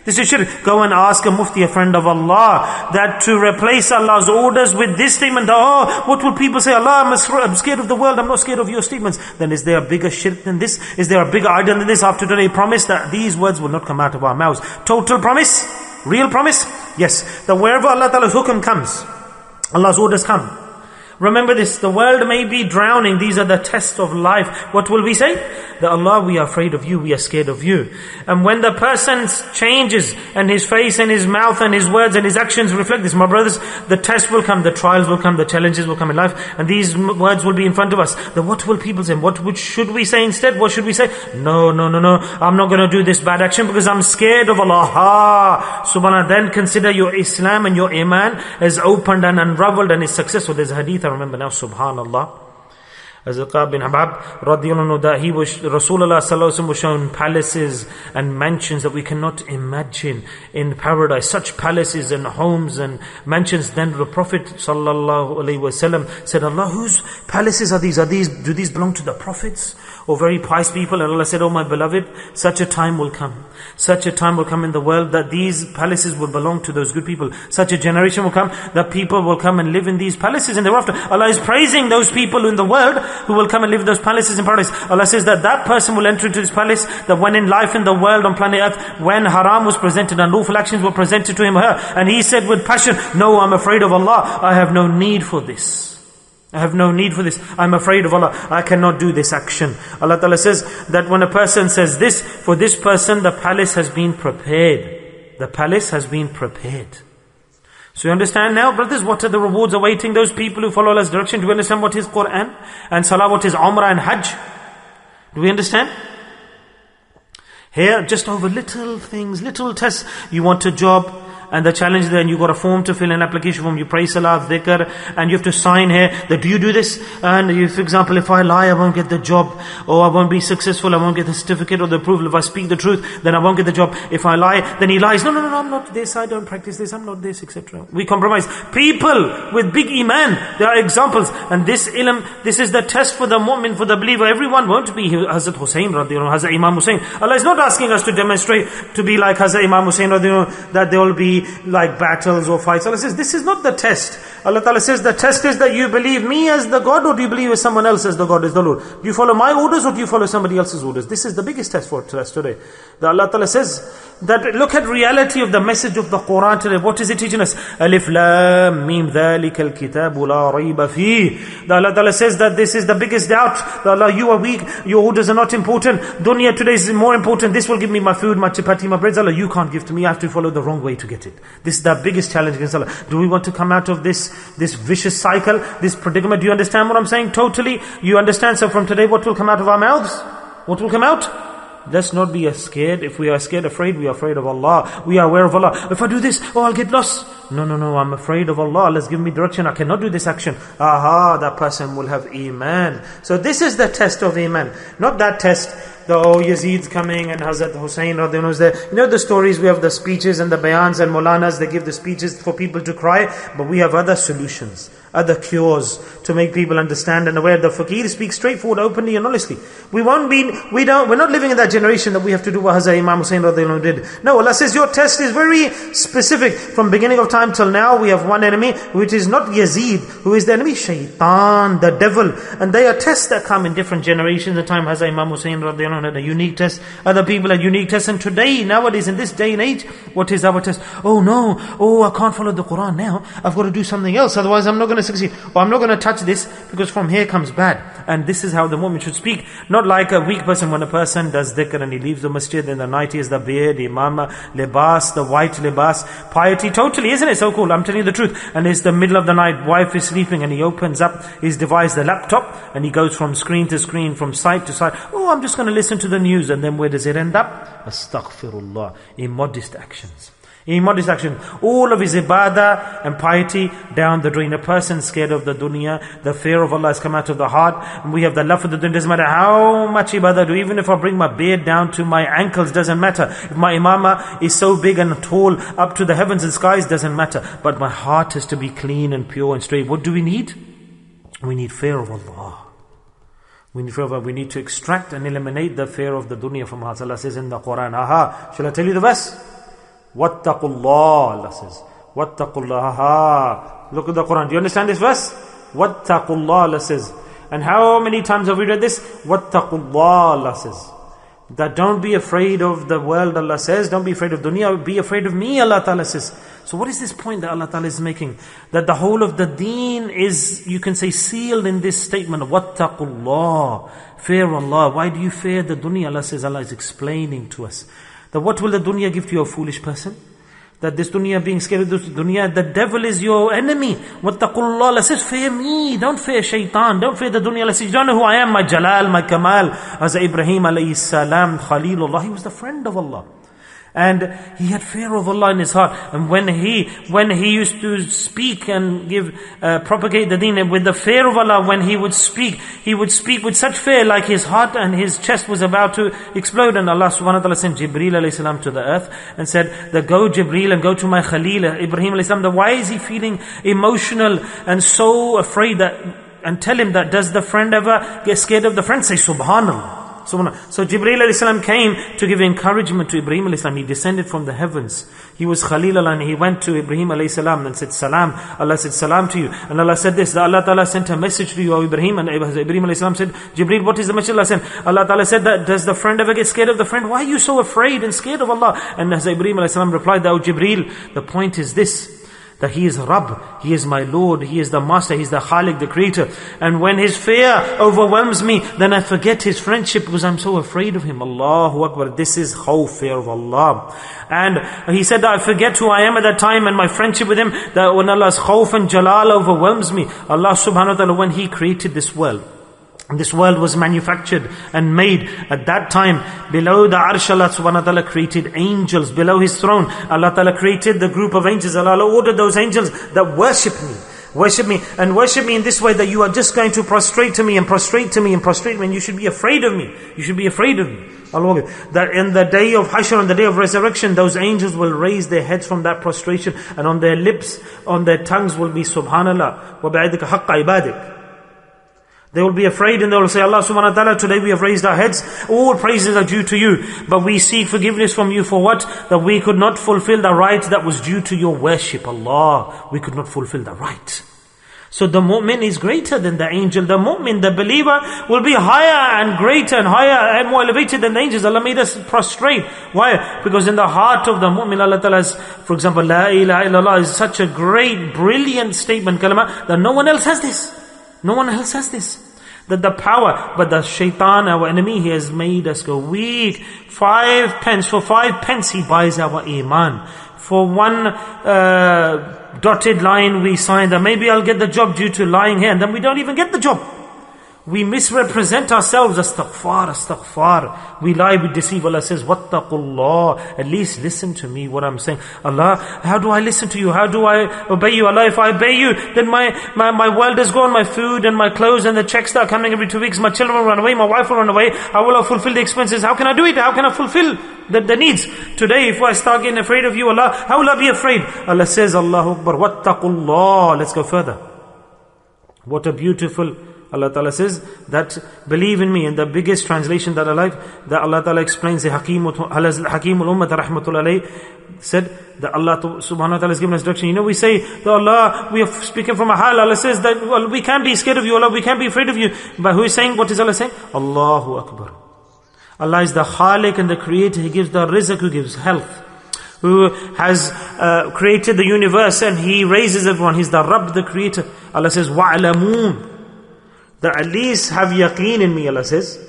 S2: This is shirk. Go and ask a mufti, a friend of Allah, that to replace Allah's orders with this statement, oh, what will people say? Allah, I'm scared of the world, I'm not scared of your statements. Then is there a bigger shirk than this? Is there a bigger idol than this? After today, promise that these words will not come out of our mouths. Total promise? Real promise? Yes. That wherever Allah Ta'ala's hukum comes, Allah's orders come. Remember this, the world may be drowning. These are the tests of life. What will we say? That Allah, we are afraid of you, we are scared of you. And when the person changes and his face and his mouth and his words and his actions reflect this, my brothers, the test will come, the trials will come, the challenges will come in life, and these words will be in front of us. Then what will people say? What should we say instead? What should we say? No, no, no, no. I'm not going to do this bad action because I'm scared of Allah. Ha! Subhanallah. Then consider your Islam and your Iman as opened and unraveled and is successful. There's a hadith remember now, Subhanallah. As bin Habab that he was Rasulullah sallallahu was shown palaces and mansions that we cannot imagine in paradise. Such palaces and homes and mansions. Then the Prophet sallallahu alaihi wasallam said, Allah, whose palaces are these? Are these do these belong to the prophets or very pious people? And Allah said, Oh my beloved, such a time will come. Such a time will come in the world that these palaces will belong to those good people. Such a generation will come that people will come and live in these palaces and thereafter. Allah is praising those people in the world who will come and live in those palaces in paradise. Allah says that that person will enter into this palace, that when in life in the world on planet earth, when haram was presented and lawful actions were presented to him her, and he said with passion, no, I'm afraid of Allah, I have no need for this. I have no need for this. I'm afraid of Allah. I cannot do this action. Allah Ta'ala says that when a person says this, for this person the palace has been prepared. The palace has been prepared. So you understand now, brothers, what are the rewards awaiting those people who follow Allah's direction? Do you understand what is Quran and Salah, what is Umrah and Hajj? Do we understand? Here, just over little things, little tests. You want a job, and the challenge then you got a form to fill an application form, you pray salah, dhikr, and you have to sign here that do you do this? And you, for example, if I lie, I won't get the job, or I won't be successful, I won't get the certificate or the approval. If I speak the truth, then I won't get the job. If I lie, then he lies. No, no, no, no I'm not this, I don't practice this, I'm not this, etc. We compromise. People with big iman, there are examples, and this ilm, this is the test for the mu'min, for the believer. Everyone won't be Hazrat Hussein, Hazrat Imam Hussein. Allah is not asking us to demonstrate to be like Hazrat Imam Hussein, that they will be like battles or fights. Allah says, this is not the test. Allah Ta'ala says, the test is that you believe me as the God or do you believe someone else as the God, as the Lord? Do you follow my orders or do you follow somebody else's orders? This is the biggest test for us today. The Allah Ta'ala says, that look at reality of the message of the Quran today. What is it teaching us? Alif Lam Mim Dhalika al-kitabu la rayba fi. The Allah says that this is the biggest doubt. The Allah, you are weak. Your orders are not important. Dunya today is more important. This will give me my food, my chapati, my bread. Allah, you can't give to me. I have to follow the wrong way to get it. This is the biggest challenge against Allah. Do we want to come out of this, this vicious cycle, this predicament? Do you understand what I'm saying? Totally. You understand? So from today, what will come out of our mouths? What will come out? Let's not be scared. If we are scared, afraid, we are afraid of Allah. We are aware of Allah. If I do this, oh, I'll get lost. No, no, no, I'm afraid of Allah. Let's give me direction. I cannot do this action. Aha, that person will have Iman. So this is the test of Iman. Not that test, the oh, Yazid's coming and Hazrat Hussein was there. You know the stories, we have the speeches and the bayans and Molanas, they give the speeches for people to cry, but we have other solutions. other cures to make people understand and aware. The fakir speaks straightforward, openly and honestly. We won't be, we don't, we're not living in that generation that we have to do what Hazrat Imam Hussein did. No, Allah says your test is very specific. From beginning of time till now, we have one enemy, which is not Yazid, who is the enemy, Shaitan, the devil. And they are tests that come in different generations. The time Hazrat Imam Hussein a unique test. Other people had unique tests. And today, nowadays, in this day and age, what is our test? Oh no, oh I can't follow the Quran now. I've got to do something else. Otherwise I'm not going to succeed. Or I'm not going to touch this because from here comes bad. And this is how the mu'min should speak. Not like a weak person when a person does dhikr and he leaves the masjid in the night is the beard, imama, uh, libas, the white libas. Piety totally, isn't it? So cool. I'm telling you the truth. And it's the middle of the night, wife is sleeping and he opens up his device, the laptop, and he goes from screen to screen, from side to side. Oh, I'm just going to listen to the news. And then where does it end up? Astaghfirullah. Immodest actions. Immodest action. All of his ibadah and piety down the drain. A person scared of the dunya, the fear of Allah has come out of the heart. And we have the love for the dunya. Doesn't matter how much ibadah do. Even if I bring my beard down to my ankles, doesn't matter. If my imama is so big and tall up to the heavens and skies, doesn't matter. But my heart is to be clean and pure and straight. What do we need? We need fear of Allah. We need, we need to extract and eliminate the fear of the dunya from hearts. Allah says in the Quran, Aha, shall I tell you the verse? Wattaqullah, Allah says. What Wattaqullah. Look at the Quran. Do you understand this verse? What Wattaqullah, Allah says. And how many times have we read this? What Wattaqullah, Allah says. That don't be afraid of the world, Allah says. Don't be afraid of dunya. Be afraid of me, Allah Ta'ala says. So what is this point that Allah Ta'ala is making? That the whole of the deen is, you can say, sealed in this statement of Wattaqullah. Fear Allah. Why do you fear the dunya? Allah says, Allah is explaining to us. That what will the dunya give to you, a foolish person? That this dunya being scared of this dunya, the devil is your enemy. Wattaqullah, Allah says, fear me, don't fear shaitan, don't fear the dunya. Allah says, you don't know who I am, my jalal, my kamal. As Ibrahim alayhi salam, Khalilullah, he was the friend of Allah. And he had fear of Allah in his heart. And when he, when he used to speak and give, uh, propagate the deen with the fear of Allah, when he would speak, he would speak with such fear like his heart and his chest was about to explode. And Allah subhanahu wa ta'ala sent Jibreel alayhi salam to the earth and said, the go Jibreel and go to my Khalil, Ibrahim alayhi salam. Why is he feeling emotional and so afraid that, and tell him that does the friend ever get scared of the friend? Say subhanallah. So Jibreel alayhi came to give encouragement to Ibrahim alayhi He descended from the heavens. He was Khalil and he went to Ibrahim alayhi and said salam. Allah said salam to you. And Allah said this, that Allah Ta'ala sent a message to you, O Ibrahim. And Ibrahim alayhi said, Jibreel, what is the message Allah sent? Allah Ta'ala said that, does the friend ever get scared of the friend? Why are you so afraid and scared of Allah? And as Ibrahim alayhi replied, O Jibreel, the point is this, that He is Rabb, He is my Lord, He is the Master, He is the Khalik, the Creator. And when His fear overwhelms me, then I forget His friendship because I'm so afraid of Him. Allahu Akbar. This is khawf, fear of Allah. And He said that I forget who I am at that time and my friendship with Him, that when Allah's khawf and jalal overwhelms me, Allah subhanahu wa ta'ala, when He created this world, this world was manufactured and made at that time. Below the arsh, Allah subhanahu wa ta'ala created angels. Below His throne, Allah ta'ala created the group of angels. Allah ordered those angels that worship me. Worship me and worship me in this way that you are just going to prostrate to me and prostrate to me and prostrate me and you should be afraid of me. You should be afraid of me. Allah. That in the day of Hashr, on the day of resurrection, those angels will raise their heads from that prostration and on their lips, on their tongues will be Subhanallah. وَبَعِدِكَ حَقَّ عِبَادِكَ they will be afraid and they will say, Allah subhanahu wa ta'ala, today we have raised our heads. All praises are due to you. But we seek forgiveness from you for what? That we could not fulfill the right that was due to your worship. Allah, we could not fulfill the right. So the mu'min is greater than the angel. The mu'min, the believer, will be higher and greater and higher and more elevated than the angels. Allah made us prostrate. Why? Because in the heart of the mu'min, Allah Ta'ala has, for example, La ilaha illallah is such a great, brilliant statement, kalama, that no one else has this. No one else has this. That the power, but the shaitan, our enemy, he has made us go weak. Five pence, for five pence he buys our iman. For one uh, dotted line we sign that maybe I'll get the job due to lying here, and then we don't even get the job. We misrepresent ourselves, astaghfar, astaghfar. We lie, we deceive. Allah says, wattaqullah. At least listen to me, what I'm saying. Allah, how do I listen to you? How do I obey you? Allah, if I obey you, then my, my, my world is gone, my food and my clothes and the checks that are coming every two weeks, my children will run away, my wife will run away. How will I fulfill the expenses? How can I do it? How can I fulfill the, the needs? Today, if I start getting afraid of you, Allah, how will I be afraid? Allah says, Allahu Akbar, wattaqullah. Let's go further. What a beautiful Allah Ta'ala says that believe in me. And the biggest translation that I like, that Allah Ta'ala explains the Hakim Hakimul Ummah rahmatul said that Allah subhanahu wa ta'ala has given us direction. You know, we say that Allah, we are speaking from a hal. Allah says that well, we can't be scared of you, Allah, we can't be afraid of you. But who is saying, what is Allah saying? Allahu Akbar. Allah is the Khalik and the Creator. He gives the rizq, who gives health. Who has uh, created the universe and He raises everyone. He's the Rabb, the Creator. Allah says, وَعْلَمُونَ that at least have yaqeen in me, Allah says.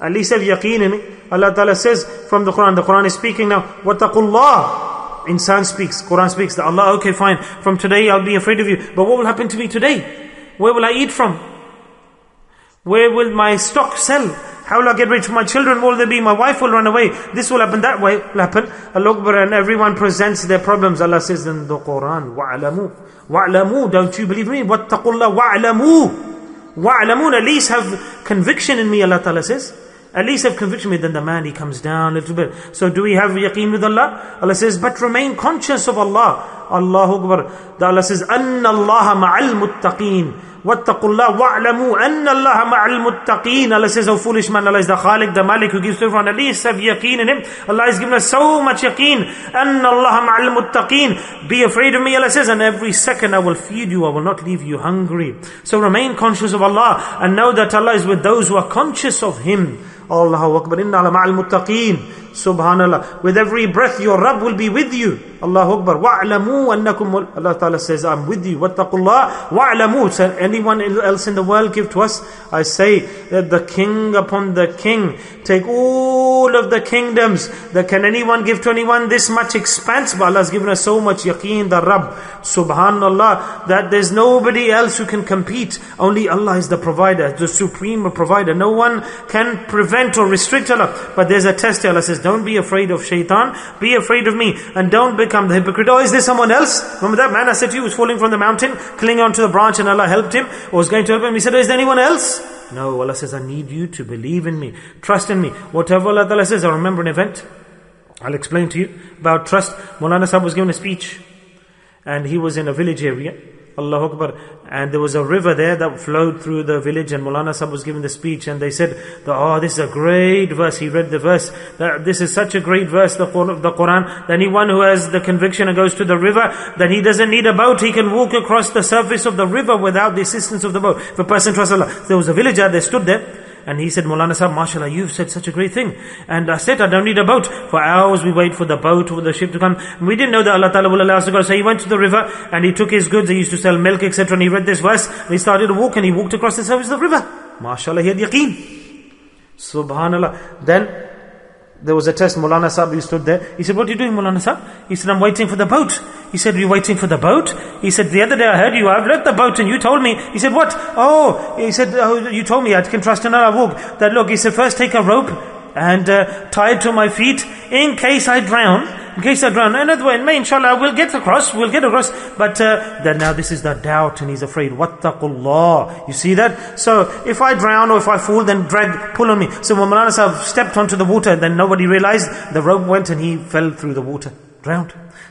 S2: At least have yaqeen in me. Allah Ta'ala says from the Quran, the Quran is speaking now, وَاتَّقُوا Insan speaks, Quran speaks, that Allah, okay fine, from today I'll be afraid of you. But what will happen to me today? Where will I eat from? Where will my stock sell? How will I get rich? My children will there be? My wife will run away. This will happen, that way will happen. Allah Akbar, and everyone presents their problems. Allah says in the Quran, وَعْلَمُوا وَعْلَمُوا Don't you believe me? وَاتَّقُوا اللَّهِ وَعْلَمُوا وَعْلَمُونَ At least have conviction in me, Allah Ta'ala says. At least have conviction in me. Then the man, he comes down a little bit. So do we have yaqeen with Allah? Allah says, but remain conscious of Allah. Allahu Akbar. The Allah says, أَنَّ اللَّهَ مَعَ الْمُتَّقِينَ واتقوا الله واعلموا أن الله مع المتقين Allah says oh foolish man Allah is the Khalik the Malik who gives to everyone at least have yaqeen in him Allah has given us so much yaqeen أن الله مع المتقين be afraid of me Allah says and every second I will feed you I will not leave you hungry so remain conscious of Allah and know that Allah is with those who are conscious of Him Allahu Akbar inna ala ma'al muttaqeen Subhanallah. With every breath, your Rabb will be with you. Allahu Akbar. Wa'lamu annakum. Allah Ta'ala says, I'm with you. Wattaqullah. Wa'lamu. So anyone else in the world give to us? I say that the king upon the king. Take all of the kingdoms. That can anyone give to anyone this much expanse? But Allah has given us so much yaqeen, the Rabb. Subhanallah. That there's nobody else who can compete. Only Allah is the provider, the supreme provider. No one can prevent or restrict Allah. But there's a test. Allah says, don't be afraid of shaitan, be afraid of me, and don't become the hypocrite. Oh, is there someone else? Remember that man I said to you was falling from the mountain, clinging onto the branch, and Allah helped him, or was going to help him. He said, oh, is there anyone else? No, Allah says, I need you to believe in me, trust in me. Whatever Allah says, I remember an event. I'll explain to you about trust. Mulana Sahib was given a speech, and he was in a village area. Allahu Akbar. And there was a river there that flowed through the village and Mulana Sahib was giving the speech and they said, oh, this is a great verse. He read the verse. That this is such a great verse, the, the Quran. That anyone who has the conviction and goes to the river, that he doesn't need a boat. He can walk across the surface of the river without the assistance of the boat. If a person trusts Allah. There was a villager, they stood there. And he said, Mulana Sahib, mashallah, you've said such a great thing. And I said, I don't need a boat. For hours we wait for the boat, for the ship to come. And we didn't know that Allah Ta'ala will allow us to go. So he went to the river and he took his goods. He used to sell milk, etc. And he read this verse. And he started to walk and he walked across the surface of the river. Mashallah, he had yaqeen. Subhanallah. Then there was a test, Mulana Sahib, he stood there. He said, what are you doing, Mulana Sahib? He said, I'm waiting for the boat. He said, you're waiting for the boat? He said, the other day I heard you, I've read the boat and you told me. He said, what? Oh, he said, oh, you told me I can trust another walk. That look, he said, first take a rope and uh, tie it to my feet in case I drown in case I drown. Another way, inshallah, we'll get across, we'll get across. But uh, then now this is the doubt and he's afraid. What Wattaqullah. You see that? So if I drown or if I fall, then drag, pull on me. So when Malana stepped onto the water, then nobody realized the rope went and he fell through the water,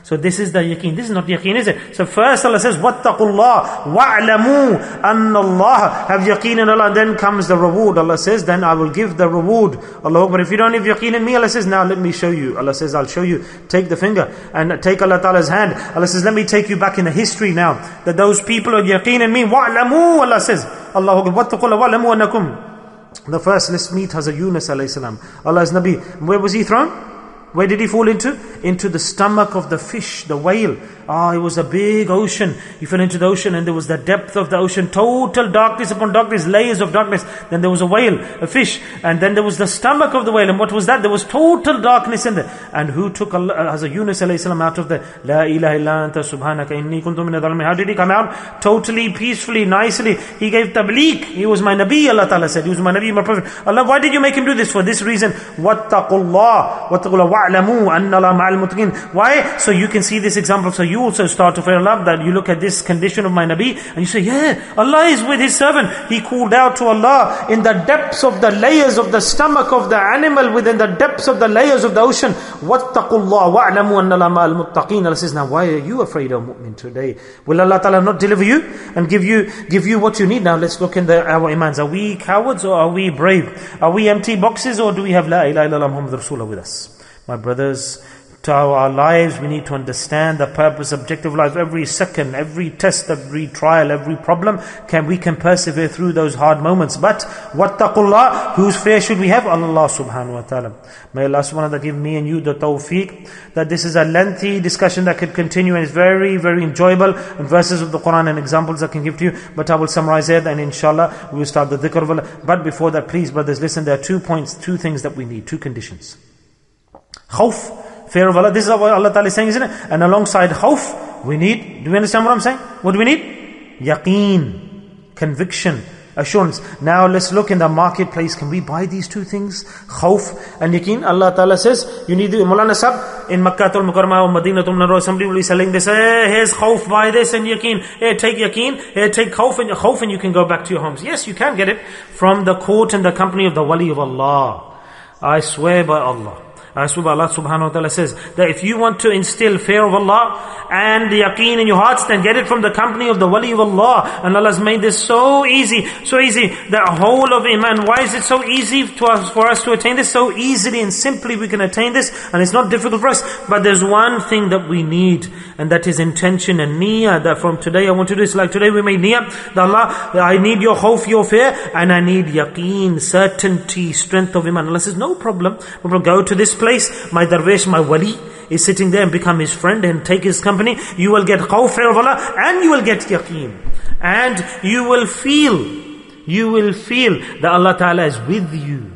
S2: so this is the yaqeen. This is not yaqeen, is it? So first Allah says, Wattaqullah, wa'lamu anna Allah. Have yaqeen in Allah. And then comes the reward. Allah says, then I will give the reward. Allah but If you don't have yaqeen in me, Allah says, now let me show you. Allah says, I'll show you. Take the finger and take Allah Ta'ala's hand. Allah says, let me take you back in the history now. That those people are yaqeen in me. Wa'lamu, Allah says. Allah Akbar. Wattaqullah, wa'lamu annakum. The first, let's meet Hazrat Yunus alayhi salam. Allah's Nabi. Where was he thrown? Where did he fall into? Into the stomach of the fish, the whale. Ah, it was a big ocean. He fell into the ocean and there was the depth of the ocean, total darkness upon darkness, layers of darkness. Then there was a whale, a fish, and then there was the stomach of the whale. And what was that? There was total darkness in there. And who took Allah, Hazrat Yunus salam out of the La ilaha illa anta subhanaka inni kuntu min How did he come out? Totally, peacefully, nicely. He gave tabligh. He was my Nabi, Allah Ta'ala said. He was my Nabi, my Prophet. Allah, why did you make him do this? For this reason. Wattaqullah. Wattaqullah وَاعْلَمُوا أَنَّ اللَّهَ مَعَ الْمُتَّقِينَ Why? So you can see this example. So you also start to fear Allah that you look at this condition of my Nabi and you say, yeah, Allah is with His servant. He called out to Allah in the depths of the layers of the stomach of the animal, within the depths of the layers of the ocean. وَاتَّقُوا اللَّهَ وَاعْلَمُوا أَنَّ اللَّهَ مَعَ الْمُتَّقِينَ Allah says, now why are you afraid, of mu'min, today? Will Allah Ta'ala not deliver you and give you, give you what you need? Now let's look in the, our imans. Are we cowards or are we brave? Are we empty boxes or do we have La ilaha illallah Muhammad Rasulullah with us? My brothers, to our lives, we need to understand the purpose, objective of life. Every second, every test, every trial, every problem, can we can persevere through those hard moments. But what wattaqullah, whose fear should we have? Allah subhanahu wa ta'ala. May Allah subhanahu wa ta'ala give me and you the tawfiq that this is a lengthy discussion that could continue and is very, very enjoyable and verses of the Quran and examples I can give to you. But I will summarize it and inshallah we will start the dhikr of Allah. But before that, please brothers, listen, there are two points, two things that we need, two conditions. Khawf, fear of Allah. This is what Allah Ta'ala is saying, isn't it? And alongside khawf, we need, do you understand what I'm saying? What do we need? Yaqeen, conviction, assurance. Now let's look in the marketplace. Can we buy these two things? Khawf and yaqeen. Allah Ta'ala says, you need the Mulana Sab in Makkah al Mukarramah or Madinah Tumnaro. Somebody will be selling this. Hey, here's khawf, buy this and yaqeen. Hey, take yaqeen. Hey, take khawf and khawf and you can go back to your homes. Yes, you can get it from the court and the company of the wali of Allah. I swear by Allah. Swear Allah subhanahu wa ta'ala says that if you want to instill fear of Allah and the yaqeen in your hearts, then get it from the company of the wali of Allah. And Allah has made this so easy, so easy. The whole of Iman. Why is it so easy to us, for us to attain this? So easily and simply we can attain this, and it's not difficult for us. But there's one thing that we need, and that is intention and niyyah. That from today I want to do this. Like today we made niyyah. That Allah, I need your khawf, your fear, and I need yaqeen, certainty, strength of Iman. Allah says, no problem. We'll go to this place place, my darwish, my wali, is sitting there and become his friend and take his company, you will get khawf of Allah and you will get yaqeen. And you will feel, you will feel that Allah Ta'ala is with you.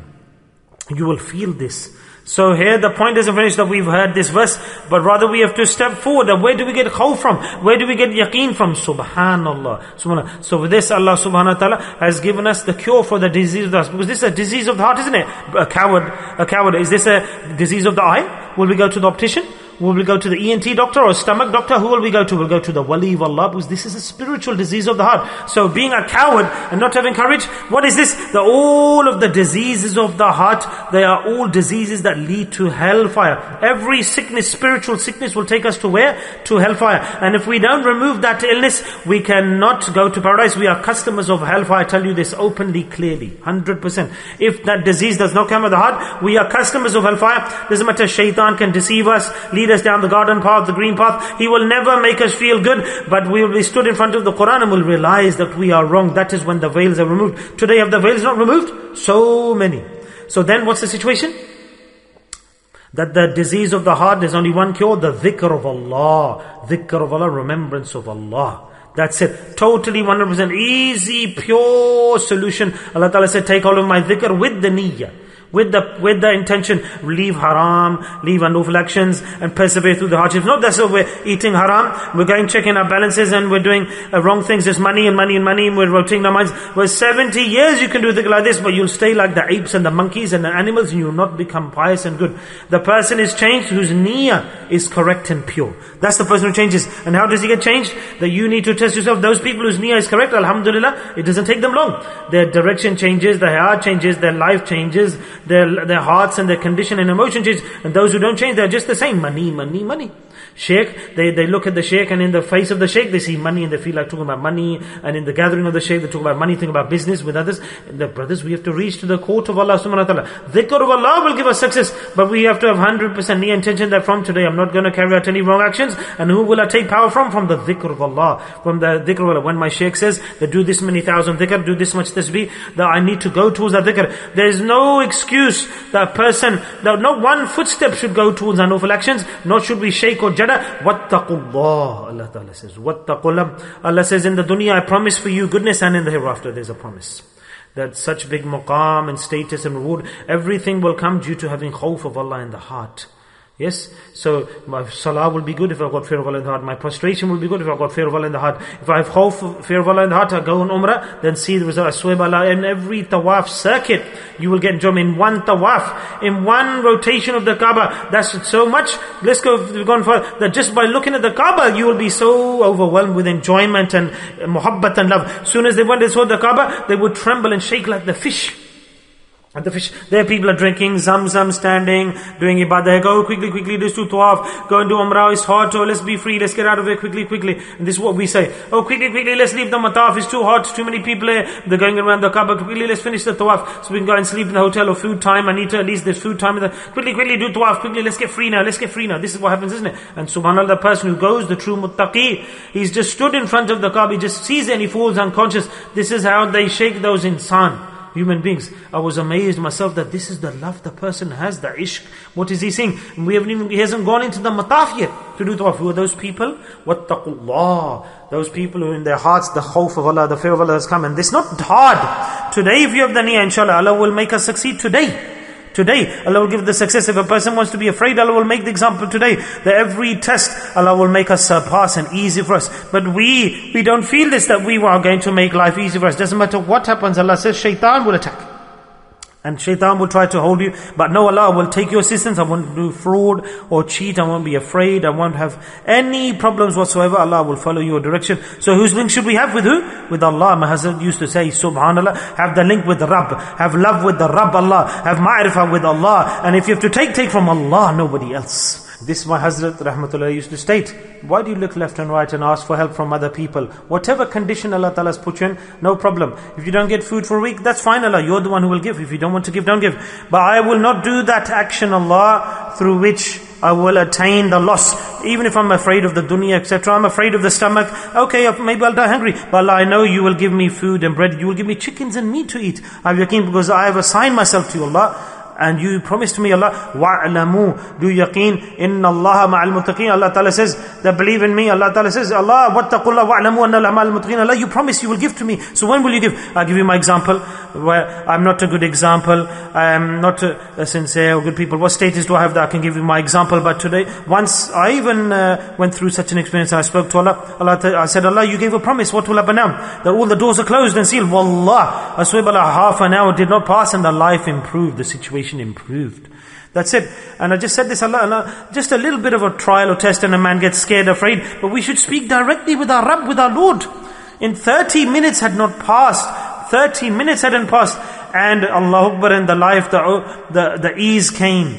S2: You will feel this. So here the point isn't finished that we've heard this verse, but rather we have to step forward. Where do we get khawf from? Where do we get yaqeen from? Subhanallah. Subhanallah. So with this, Allah subhanahu wa ta'ala has given us the cure for the disease of the heart. Because this is a disease of the heart, isn't it? A coward, a coward. Is this a disease of the eye? Will we go to the optician? Will we go to the ENT doctor or stomach doctor? Who will we go to? We'll go to the wali of Allah because this is a spiritual disease of the heart. So being a coward and not having courage, what is this? The all of the diseases of the heart, they are all diseases that lead to hellfire. Every sickness, spiritual sickness will take us to where? To hellfire. And if we don't remove that illness, we cannot go to paradise. We are customers of hellfire. I tell you this openly, clearly. 100%. If that disease does not come with the heart, we are customers of hellfire. Doesn't matter, shaitan can deceive us, lead lead us down the garden path, the green path. He will never make us feel good, but we will be stood in front of the Quran and will realize that we are wrong. That is when the veils are removed. Today have the veils not removed? So many. So then what's the situation? That the disease of the heart, there's only one cure, the dhikr of Allah. Dhikr of Allah, remembrance of Allah. That's it. Totally 100% easy, pure solution. Allah Ta'ala said, take all of my dhikr with the niyyah with the with the intention leave haram, leave unlawful actions, and persevere through the hardships. Not that so we're eating haram, we're going checking our balances, and we're doing uh, wrong things. There's money and money and money, and we're rotating our minds. For 70 years you can do things like this, but you'll stay like the apes and the monkeys and the animals, and you will not become pious and good. The person is changed whose niyyah is correct and pure. That's the person who changes. And how does he get changed? That you need to test yourself. Those people whose niyyah is correct, alhamdulillah, it doesn't take them long. Their direction changes, their heart changes, their life changes, their, their hearts and their condition and emotion change. And those who don't change, they're just the same. Money, money, money. Sheikh, they, they look at the Sheikh and in the face of the Sheikh they see money and they feel like talking about money and in the gathering of the Sheikh they talk about money, think about business with others. The brothers, we have to reach to the court of Allah subhanahu wa ta'ala. Dhikr of Allah will give us success, but we have to have 100% the intention that from today I'm not going to carry out any wrong actions. And who will I take power from? From the dhikr of Allah. From the dhikr of Allah. When my Sheikh says that do this many thousand dhikr, do this much tasbih, that I need to go towards that dhikr. There is no excuse that person, that not one footstep should go towards unlawful actions, nor should we shake or jada. Wattaqullah. Allah Ta'ala says, Wattaqullah. Allah says, in the dunya I promise for you goodness and in the hereafter there's a promise. That such big maqam and status and reward, everything will come due to having khawf of Allah in the heart. Yes? So my salah will be good if I've got fear of Allah in the heart. My prostration will be good if I've got fear of Allah in the heart. If I have khawf, fear of Allah in the heart, I go on umrah, then see the result. I swear by Allah, in every tawaf circuit, you will get enjoyment in one tawaf, in one rotation of the Kaaba. That's so much. Let's go, we've gone far, that just by looking at the Kaaba, you will be so overwhelmed with enjoyment and muhabbat and love. As soon as they went and saw the Kaaba, they would tremble and shake like the fish. And the fish, there people are drinking, zamzam standing, doing ibadah, go quickly, quickly, this to tawaf, go and do umrah, it's hot, oh let's be free, let's get out of here quickly, quickly. And this is what we say, oh quickly, quickly, let's leave the mataf, it's too hot, too many people here, they're going around the Kaaba, quickly, let's finish the tawaf, so we can go and sleep in the hotel or food time, I need to at least there's food time, in the, quickly, quickly do tawaf, quickly, let's get free now, let's get free now. This is what happens, isn't it? And subhanAllah, the person who goes, the true muttaqi, he's just stood in front of the Kaaba, he just sees it and he falls unconscious. This is how they shake those insan human beings. I was amazed myself that this is the love the person has, the ishq. What is he saying? We haven't even, he hasn't gone into the mataf yet to do tawaf. Who are those people? What Wattaqullah. Those people who in their hearts, the khawf of Allah, the fear of Allah has come. And this is not hard. Today if you have the niyyah, inshallah, Allah will make us succeed today. Today, Allah will give the success. If a person wants to be afraid, Allah will make the example today. That every test, Allah will make us surpass and easy for us. But we, we don't feel this, that we are going to make life easy for us. Doesn't matter what happens, Allah says shaitan will attack. And shaitan will try to hold you. But no, Allah will take your assistance. I won't do fraud or cheat. I won't be afraid. I won't have any problems whatsoever. Allah will follow your direction. So whose link should we have with who? With Allah. My Hazrat used to say, Subhanallah, have the link with the Rabb. Have love with the Rabb Allah. Have ma'rifah with Allah. And if you have to take, take from Allah, nobody else. This my Hazrat Rahmatullah used to state. Why do you look left and right and ask for help from other people? Whatever condition Allah Ta'ala has put you in, no problem. If you don't get food for a week, that's fine Allah. You're the one who will give. If you don't want to give, don't give. But I will not do that action Allah through which I will attain the loss. Even if I'm afraid of the dunya, etc. I'm afraid of the stomach. Okay, uh, maybe I'll die hungry. But Allah, I know you will give me food and bread. You will give me chickens and meat to eat. I have yaqeen because I have assigned myself to you, Allah. And you promised to me Allah, wa'lamu, do yaqeen, inna Allah ma'al muttaqeen. Allah Ta'ala says, that believe in me. Allah Ta'ala says, Allah, wattaqullah wa'lamu anna Allah ma'al muttaqeen. Allah, you promise you will give to me. So when will you give? I'll give you my example. Where I'm not a good example. I am not a, a sincere or good people. What status do I have that I can give you my example? But today, once I even uh, went through such an experience, I spoke to Allah. Allah I said, Allah, you gave a promise. What will happen now? That all the doors are closed and sealed. Wallah, I swear by Allah, half an hour did not pass and the life improved. The situation situation improved. That's it. And I just said this, Allah, Allah, just a little bit of a trial or test and a man gets scared, afraid. But we should speak directly with our Rabb, with our Lord. In 30 minutes had not passed. 30 minutes hadn't passed. And Allah Akbar and the life, the, the, the ease came.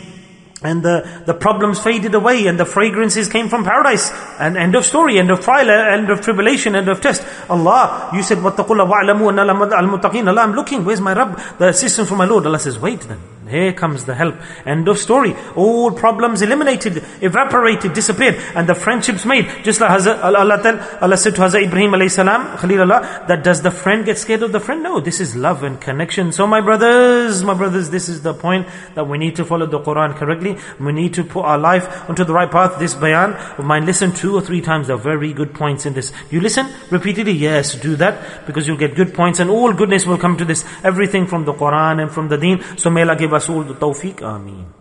S2: And the, the problems faded away and the fragrances came from paradise. And end of story, end of trial, end of tribulation, end of test. Allah, you said, وَاتَّقُوا اللَّهَ وَاعْلَمُوا أَنَّ الْمُتَّقِينَ Allah, I'm looking, where's my Rabb? The assistance from my Lord. Allah says, wait then. Here comes the help. End of story. All problems eliminated, evaporated, disappeared, and the friendships made. Just like Hazrat, Allah, Allah said to Hazrat Ibrahim alayhi salam, Khalilullah, that does the friend get scared of the friend? No, this is love and connection. So my brothers, my brothers, this is the point that we need to follow the Quran correctly. We need to put our life onto the right path. This bayan of mine, listen two or three times. There are very good points in this. You listen repeatedly? Yes, do that because you'll get good points and all goodness will come to this. Everything from the Quran and from the deen. So may Allah give us رسول توفیق آمین۔